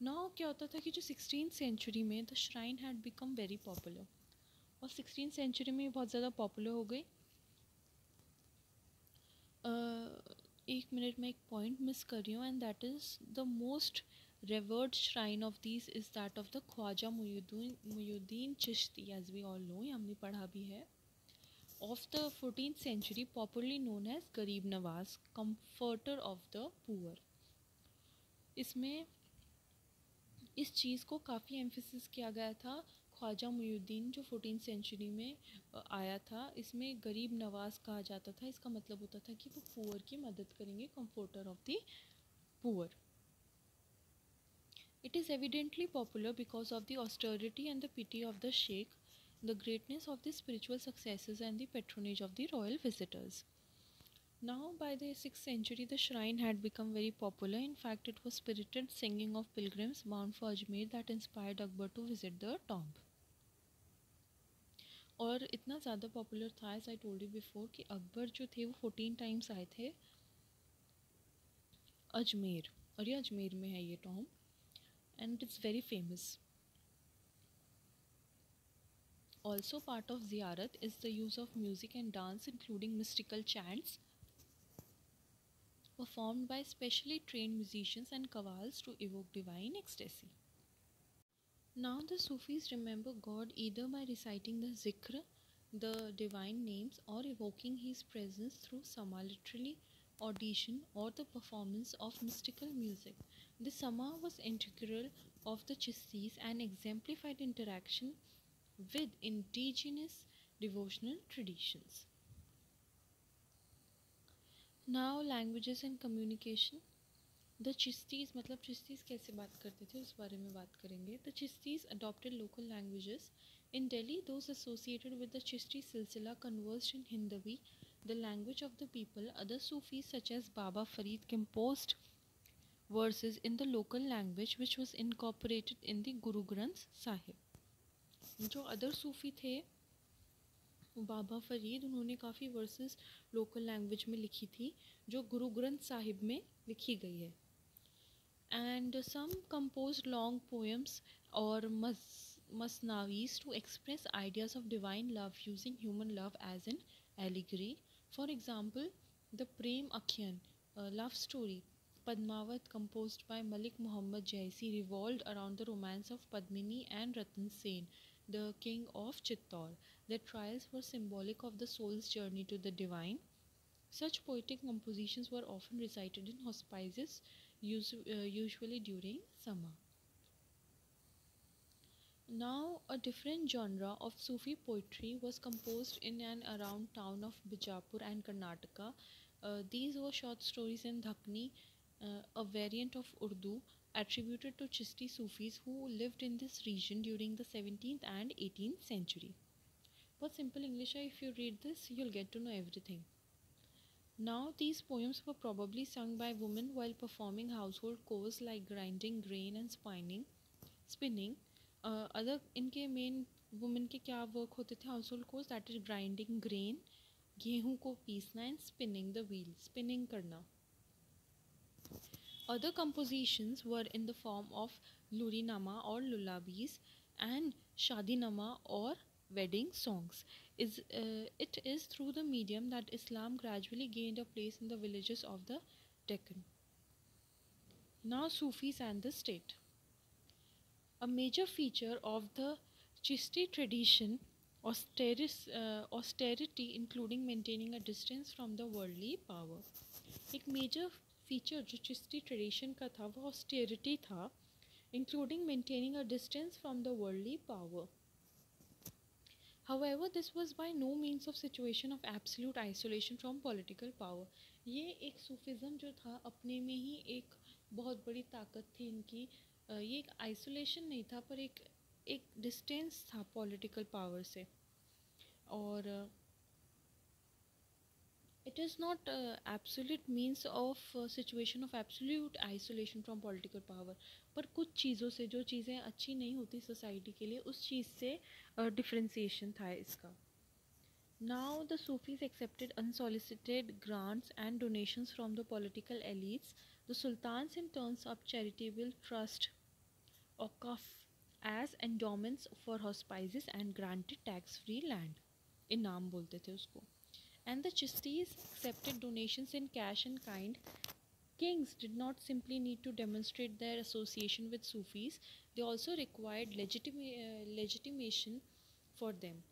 Now क्या होता था कि जो sixteen century में the shrine had become very popular और sixteen century में बहुत ज़्यादा पॉपुलर हो गई। uh, एक मिनट में एक पॉइंट मिस कर रही हूँ and that is the most revered shrine of these is that of the Khwaja Muinuddin Chishti as we all know ये हमने पढ़ा भी है। Of the 14th century, popularly known as गरीब नवाज़ comforter of the poor. इसमें इस चीज़ को काफ़ी एम्फिसिस किया गया था ख्वाजा मुयुद्दीन, जो फोर्टीन सेंचुरी में आया था। इसमें गरीब नवाज़ कहा जाता था। इसका मतलब होता था कि वो पुअर की मदद करेंगे comforter of the poor it is evidently popular because of the austerity and the piety of the Sheikh the greatness of the spiritual successes and the patronage of the royal visitors. Now, by the 6th century, the shrine had become very popular. In fact, it was spirited singing of pilgrims bound for Ajmer that inspired Akbar to visit the tomb. और इतना ज़्यादा popular था as I told you before कि अकबर जो थे वो fourteen times आए थे अजमेर और ये अजमेर में है ये tomb and it's very famous Also, part of ziyarat is the use of music and dance, including mystical chants performed by specially trained musicians and qawwals to evoke divine ecstasy. Now, the Sufis remember God either by reciting the zikr, the divine names, or evoking His presence through sama, literally audition, or the performance of mystical music. The sama was integral of the Chistis and exemplified interaction with indigenous devotional traditions. Now, languages and communication. The Chishtis मतलब चिस्तीज़ कैसे बात करते थे उस बारे में बात करेंगे the Chishtis adopted local languages in daily those associated with the Chishti silsila conversed in Hindavi the language of the people other Sufis such as Baba Farid composed verses in the local language which was incorporated in the Guru Granth Sahib जो other सूफ़ी थे, बाबा फरीद, उन्होंने काफ़ी verses local language में लिखी थी, जो गुरु ग्रंथ साहिब में लिखी गई है। And some compose long poems और मसनावीज to express ideas of divine love using human love as an allegory for example the premakhyan love story Padmavat compose by Malik Muhammad Jayasi revolve around the romance of Padmini and Ratan Sen the king of Chittor. Their trials were symbolic of the soul's journey to the divine. Such poetic compositions were often recited in hospices uh, usually during summer. Now, a different genre of Sufi poetry was composed in and around town of Bijapur and Karnataka. Uh, these were short stories in Dhakni, uh, a variant of Urdu attributed to Chisti Sufis who lived in this region during the 17th and 18th century. For simple English, if you read this, you'll get to know everything. Now, these poems were probably sung by women while performing household chores like grinding grain and spinning, spinning. Uh, other इनके main women के क्या work होते थे household chores that is grinding grain गेहूं को पीसना and spinning the wheel spinning करना other compositions were in the form of lurinama or lullabies and shadinama or wedding songs. Is, uh, it is through the medium that Islam gradually gained a place in the villages of the Deccan. Now Sufis and the state. A major feature of the Chisti tradition austeris, uh, austerity including maintaining a distance from the worldly power. A major feature जो Chishti tradition का था वो austerity था including maintaining a distance from the worldly power However, this was by no means of situation of absolute isolation from political power. ये एक Sufism जो था अपने में ही एक बहुत बड़ी ताकत थी इनकी। ये एक आइसोलेशन नहीं था पर एक एक डिस्टेंस था पॉलिटिकल पावर से। और it is not uh, absolute of situation of absolute isolation from political power पर कुछ चीज़ों से जो चीज़ें अच्छी नहीं होती सोसाइटी के लिए उस चीज़ से डिफ्रेंसीशन uh, था इसका। Now the Sufis accepted unsolicited grants and donation from the political elites the sultan in terms of charitable trust ऑकफ as endowments for hospices and granted tax free land इनाम बोलते थे उसको। And the Chistis accepted donations in cash and kind. Kings did not simply need to demonstrate their association with Sufis, they also required legitima- uh, legitimation for them.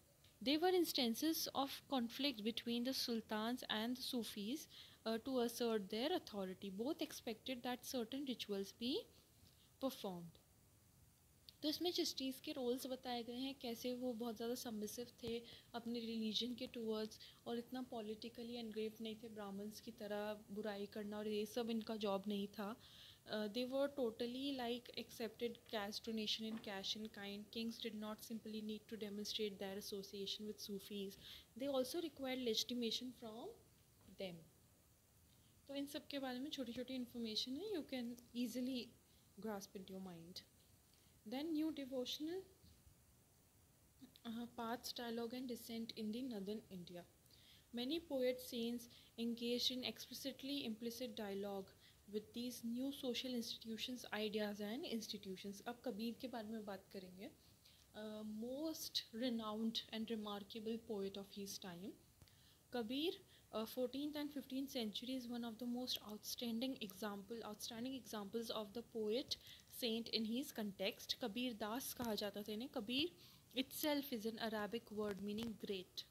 There were instances of conflict between the sultans and the Sufis uh, to assert their authority. Both expected that certain rituals be performed. तो इसमें चिस्टीज़ के roles बताए गए हैं, कैसे वो बहुत ज़्यादा सबमिसिव थे अपने रिलीजन के टूवर्ड्स और इतना पॉलिटिकली एनग्रेव नहीं थे ब्राह्मण्स की तरह बुराई करना और ये सब इनका जॉब नहीं था। They were totally like accepted cash donation in cash in kind kings did not simply need to demonstrate their association with Sufis they also required legitimation from them तो इन सब के बारे में छोटी छोटी इन्फॉर्मेशन है you can easily grasp in your mind Then new devotional uh, paths, dialogue and descent in the northern India. Many poets, saints engaged in explicitly implicit dialogue with these new social institutions, ideas and institutions. अब कबीर के बारे में बात करेंगे uh, most renowned and remarkable poet of his time. Kabir, uh, 14th and 15th century is one of the most outstanding example, outstanding examples of the poet saint in his context Kabir Das कहा जाता था इन्हें। Kabir itself is an Arabic word meaning great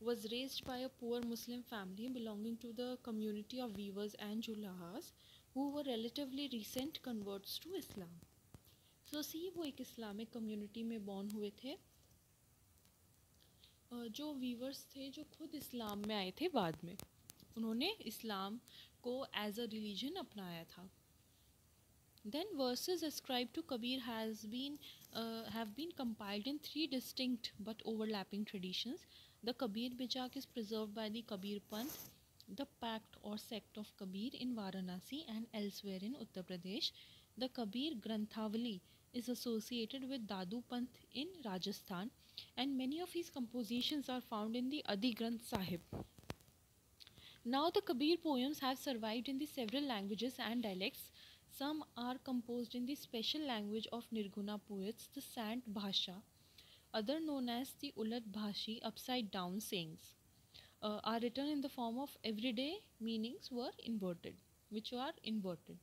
was raise by a poor Muslim family belonging to the community of weavers and Julahas who were relatively recent converts to Islam so see वो एक Islamic community में born हुए थे। जो viewers थे, जो खुद इस्लाम में आए थे बाद में, उन्होंने इस्लाम को एज अ रिलीजन अपनाया था। Then verses ascribed to Kabir has been uh, have been compiled in three distinct but overlapping traditions. The Kabir Bijak is preserved by the Kabir Panth, the pact or sect of Kabir in Varanasi and elsewhere in Uttar Pradesh. The Kabir Granthavali is associated with Dadu Panth in Rajasthan and many of his compositions are found in the Adi Granth Sahib. Now the Kabir poems have survived in the several languages and dialects Some are composed in the special language of Nirguna poets, the Sant Bhasha. Other known as the Ulat Bhashi upside down sayings uh, are written in the form of everyday meanings were inverted, which are inverted.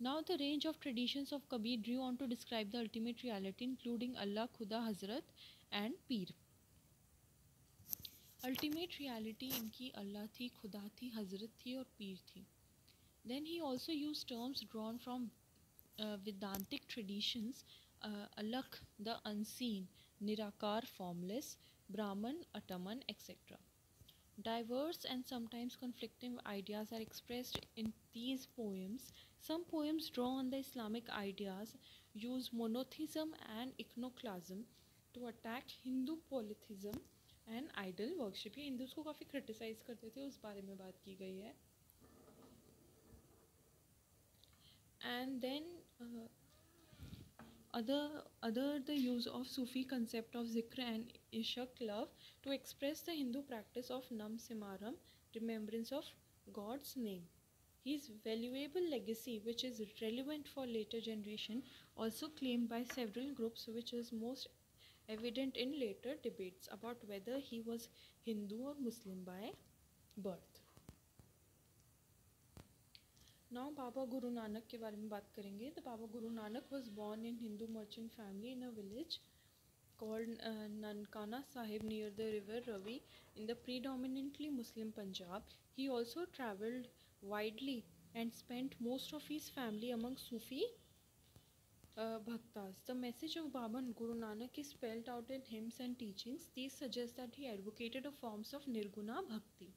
Now the range of traditions of Kabir drew on to describe the ultimate reality including Allah, Khuda, Hazrat and Peer. Ultimate reality इनकी अल्लाह थी खुदा थी हजरत थी और पीर थी Then he also use terms drawn from Vedantic traditions alakh the unseen nirakar formless Brahman atman etcetera Diverse and sometimes conflicting ideas are expressed in these poems. Some poems draw on the Islamic ideas, use monotheism and iconoclasm to attack Hindu polytheism and idol worship. Hindus को काफ़ी criticise करते थे उस बारे में बात की गई है and then uh, other other the use of Sufi concept of zikr and ishq love to express the Hindu practice of nam simaram remembrance of God's name. His valuable legacy, which is relevant for later generation, also claimed by several groups, which is most evident in later debates about whether he was Hindu or Muslim by birth. Now Baba Guru Nanak के बारे में बात करेंगे। तो Baba Guru Nanak was born in Hindu merchant family in a village called Nankana Sahib near the river Ravi in the predominantly Muslim Punjab he also travelled widely and spend most of his family among Sufi bhaktas the message of Baba Guru Nanak is spelled out in hymns and teachings this suggest that he advocated forms of nirguna bhakti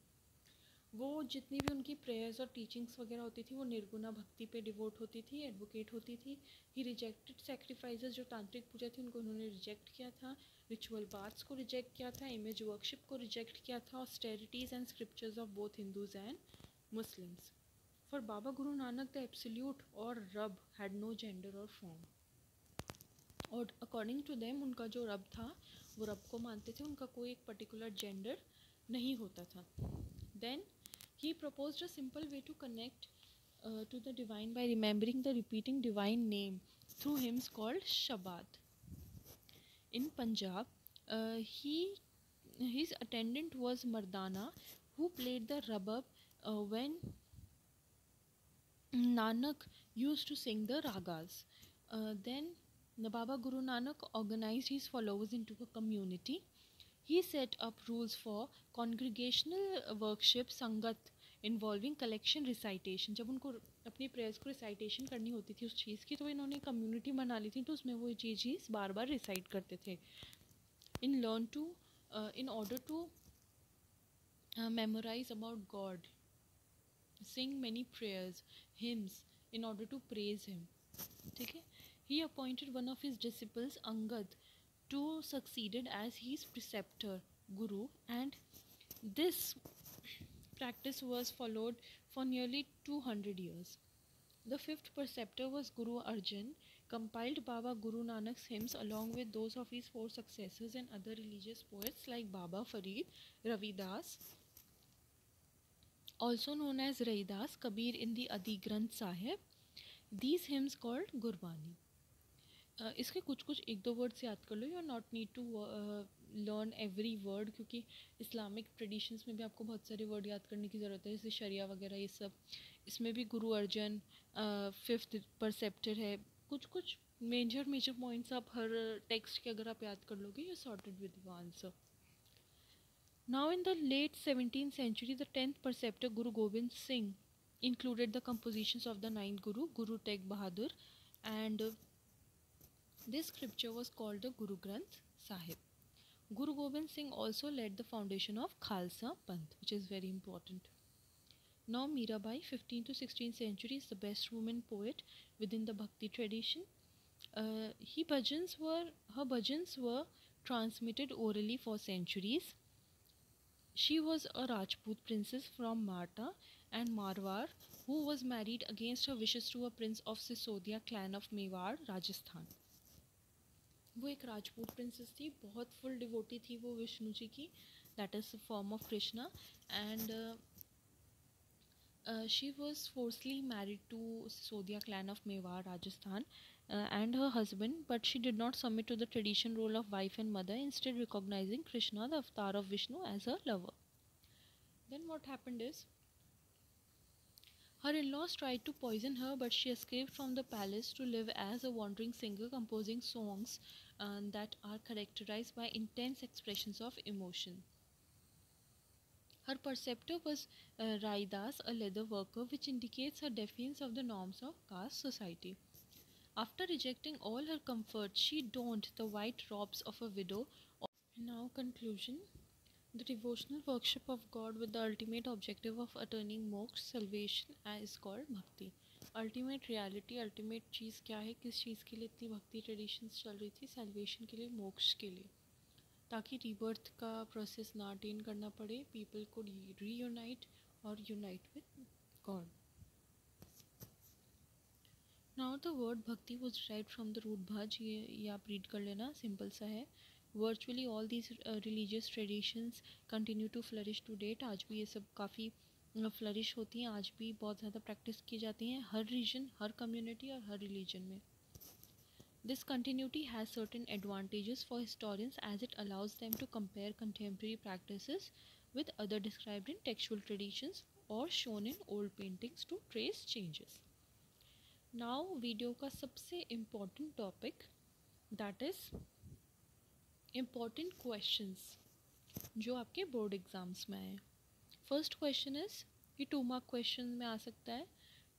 वो जितनी भी उनकी prayers और teachings वगैरह होती थी, वो निर्गुणा भक्ति पे डिवोट होती थी एडवोकेट होती थी। ही रिजेक्टेड सेक्रीफाइसेस जो तांत्रिक पूजा थी, उनको उन्होंने रिजेक्ट किया था। रिचुअल बाथ्स को रिजेक्ट किया था इमेज वर्कशिप को रिजेक्ट किया था austerities and scriptures of both Hindus and Muslims for Baba Guru Nanak the absolute और रब हैड नो जेंडर और फॉर्म और अकॉर्डिंग टू देम उनका जो रब था, वो रब को मानते थे, उनका कोई एक पर्टिकुलर जेंडर नहीं होता था। Then He proposed a simple way to connect uh, to the divine by remembering the repeating divine name through hymns called Shabad. In Punjab, uh, he his attendant was Mardana, who played the rabab uh, when Nanak used to sing the ragas. Uh, then Baba Guru Nanak organized his followers into a community he set up rules for congregational worship sangat involving collection recitation जब उनको अपनी prayers को recitation करनी होती थी उस चीज़ की तो इन्होंने कम्युनिटी बना ली थी तो उसमें वो चीज़ चीज़ बार बार रिसाइट करते थे। In learn to in order to memorise about God sing many prayers hymns in order to praise him ठीक है? He appointed one of his disciples Angad to succeeded as his preceptor guru and this practice was followed for nearly 200 years the fifth preceptor was guru arjan compiled baba guru nanak's hymns along with those of his four successors and other religious poets like baba farid ravidas also known as Raidas, Kabir in the Adi Granth Sahib. These hymns called Gurbani. इसके कुछ कुछ एक दो words याद कर लो। You are not need to learn every word क्योंकि Islamic traditions में भी आपको बहुत सारे वर्ड याद करने की ज़रूरत है। जैसे शरिया वगैरह ये सब। इसमें भी गुरु अर्जन फिफ्थ परसेप्टर है। कुछ कुछ मेजर मेजर पॉइंट्स आप हर टेक्स्ट के अगर आप याद कर लोगे you sorted with answer Now, in the late 17th century, the 10th preceptor Guru Gobind Singh included the compositions the ninth Guru, Guru Tegh Bahadur, and uh, this scripture was called the Guru Granth Sahib. Guru Gobind Singh also led the foundation of Khalsa Panth, which is very important. Now, Mirabai, 15th to 16th century, is the best woman poet within the Bhakti tradition. Uh, he bhajans were her bhajans were transmitted orally for centuries she was a Rajput princess from Marta and Marwar who was married against her wishes to a prince of Sisodia clan of Mewar, Rajasthan. वो एक Rajput princess थी बहुत full devotee थी वो विष्णु जी की that is form of Krishna and she was forcibly married to Sodia clan of Mewar, Rajasthan, uh, and her husband, but she did not submit to the tradition role of wife and mother, instead recognizing Krishna, the avatar of Vishnu, as her lover. Then what happened is, her in-laws tried to poison her, but she escaped from the palace to live as a wandering singer, composing songs uh, that are characterized by intense expressions of emotion. Her preceptor was uh, Raidas, a leather worker, which indicates her defiance of the norms of caste society. After rejecting all her comforts, she donned the white robes of a widow. Now, conclusion The devotional worship of God with the ultimate objective of attaining moksha, salvation, is called bhakti. Ultimate reality ultimate चीज़ क्या है? किस चीज़ के लिए इतनी भक्ति traditions चल रही थी? सेल्वेशन के लिए, मोक्ष के लिए। ताकि रीबर्थ का प्रोसेस ना अटेन करना पड़े पीपल को रीयूनाइट और unite with God now the word bhakti was derive from the root bhaj ये ये आप रीड कर लेना सिंपल सा है। Virtually all these religious traditions continue to flourish to date आज भी ये सब काफ़ी फ्लरिश uh, होती हैं आज भी बहुत ज़्यादा प्रैक्टिस की जाती हैं हर रीजन हर कम्युनिटी और हर रिलीजन में। This continuity has certain advantages for historians as it allows them to compare contemporary practice with other described in textual traditions और shown in old paintings to trace changes now video का सबसे important topic that is important questions जो आपके board exams में आए। First question is ये two mark question में आ सकता है.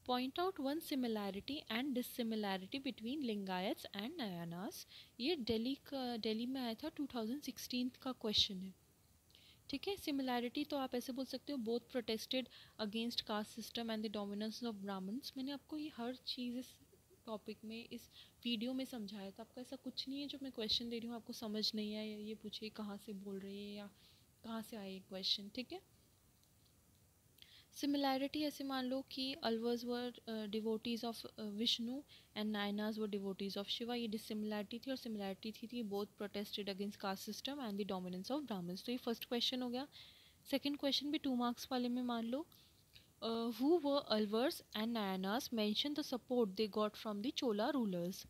Point out one similarity and dissimilarity between Lingayats and Nayanars ये दिल्ली का दिल्ली में आया था 2016 का क्वेश्चन है. ठीक है? सिमिलैरिटी तो आप ऐसे बोल सकते हो both protested against caste system and the dominance of Brahmins मैंने आपको ये हर चीज़ इस टॉपिक में, इस वीडियो में समझाया था. आपका ऐसा कुछ नहीं है जो मैं क्वेश्चन दे रही हूँ, आपको समझ नहीं आया, ये पूछिए कहाँ से बोल रही है या कहाँ से आए क्वेश्चन ठीक है? सिमिलैरिटी ऐसे मान लो कि Alvars were devotees of Vishnu and Nayanars were devotees of Shiva ये डिसिमिलैरिटी थी और सिमिलैरिटी थी थी both protested against caste system and the dominance of Brahmins तो ये फ़र्स्ट क्वेश्चन हो गया. सेकेंड क्वेश्चन भी टू मार्क्स वाले में मान लो. Who were Alvars and Nayanars mention the support they got from the Chola rulers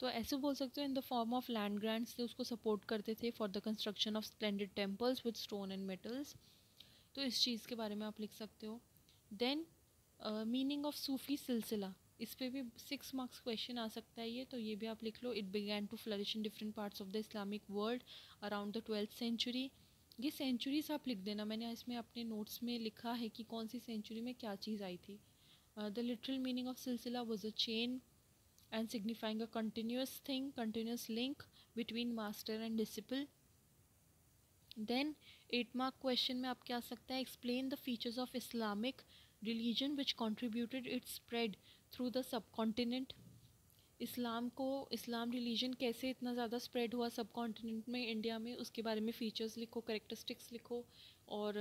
तो ऐसे बोल सकते हो in the form of land grants से उसको सपोर्ट करते थे for the construction of splendid temples with stone and metals तो इस चीज़ के बारे में आप लिख सकते हो। देन मीनिंग ऑफ़ सूफी सिलसिला इस पर भी सिक्स मार्क्स क्वेश्चन आ सकता है ये तो ये भी आप लिख लो। It began to flourish in different parts of the Islamic world around the twelfth century ये सेंचुरीज आप लिख देना। मैंने इसमें अपने नोट्स में लिखा है कि कौन सी सेंचुरी में क्या चीज़ आई थी। The literal meaning of silsila was a chain and signifying a continuous thing continuous link between master and disciple then eight mark question में आप क्या सकता है explain the features of Islamic religion which contributed its spread through the subcontinent Islam को Islam religion कैसे इतना ज़्यादा spread हुआ सब कॉन्टिनेंट में इंडिया में, उसके बारे में फ़ीचर्स लिखो करेक्टरिस्टिक्स लिखो और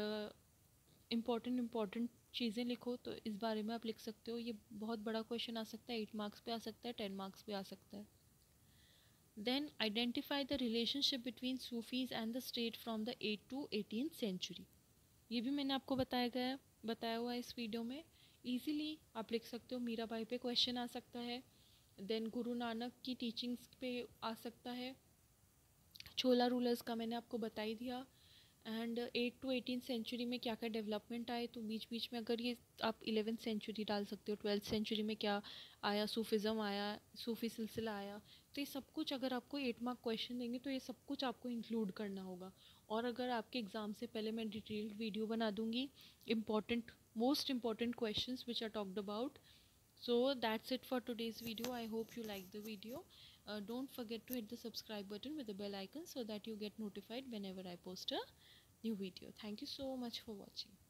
इंपॉर्टेंट इंपॉर्टेंट चीज़ें लिखो तो इस बारे में आप लिख सकते हो। ये बहुत बड़ा क्वेश्चन आ सकता है एट मार्क्स पे आ सकता है टेन मार्क्स पे आ सकता है। Then identify the relationship between Sufis and the state from the 8th to 18th century. ये भी मैंने आपको बताया गया, बताया हुआ है इस वीडियो में। ईजीली आप लिख सकते हो, मीरा बाई पे क्वेश्चन आ सकता है देन गुरु नानक की टीचिंग्स पे आ सकता है। छोला रूलर्स का मैंने आपको बता ही दिया। And eight to eighteen century में क्या क्या डेवलपमेंट आए तो बीच बीच में अगर ये आप इलेवेंथ सेंचुरी डाल सकते हो ट्वेल्थ सेंचुरी में क्या आया सूफिज़म आया सूफी सिलसिला आया तो ये सब कुछ अगर आपको एट मार्क क्वेश्चन देंगे तो ये सब कुछ आपको इंक्लूड करना होगा। और अगर आपके एग्ज़ाम से पहले मैं डिटेल्ड वीडियो बना दूँगी important most important question which are talked about so that's it for today's video I hope you like the video don't forget to hit the subscribe button with the bell icon so that you get notified whenever I post a new video thank you so much for watching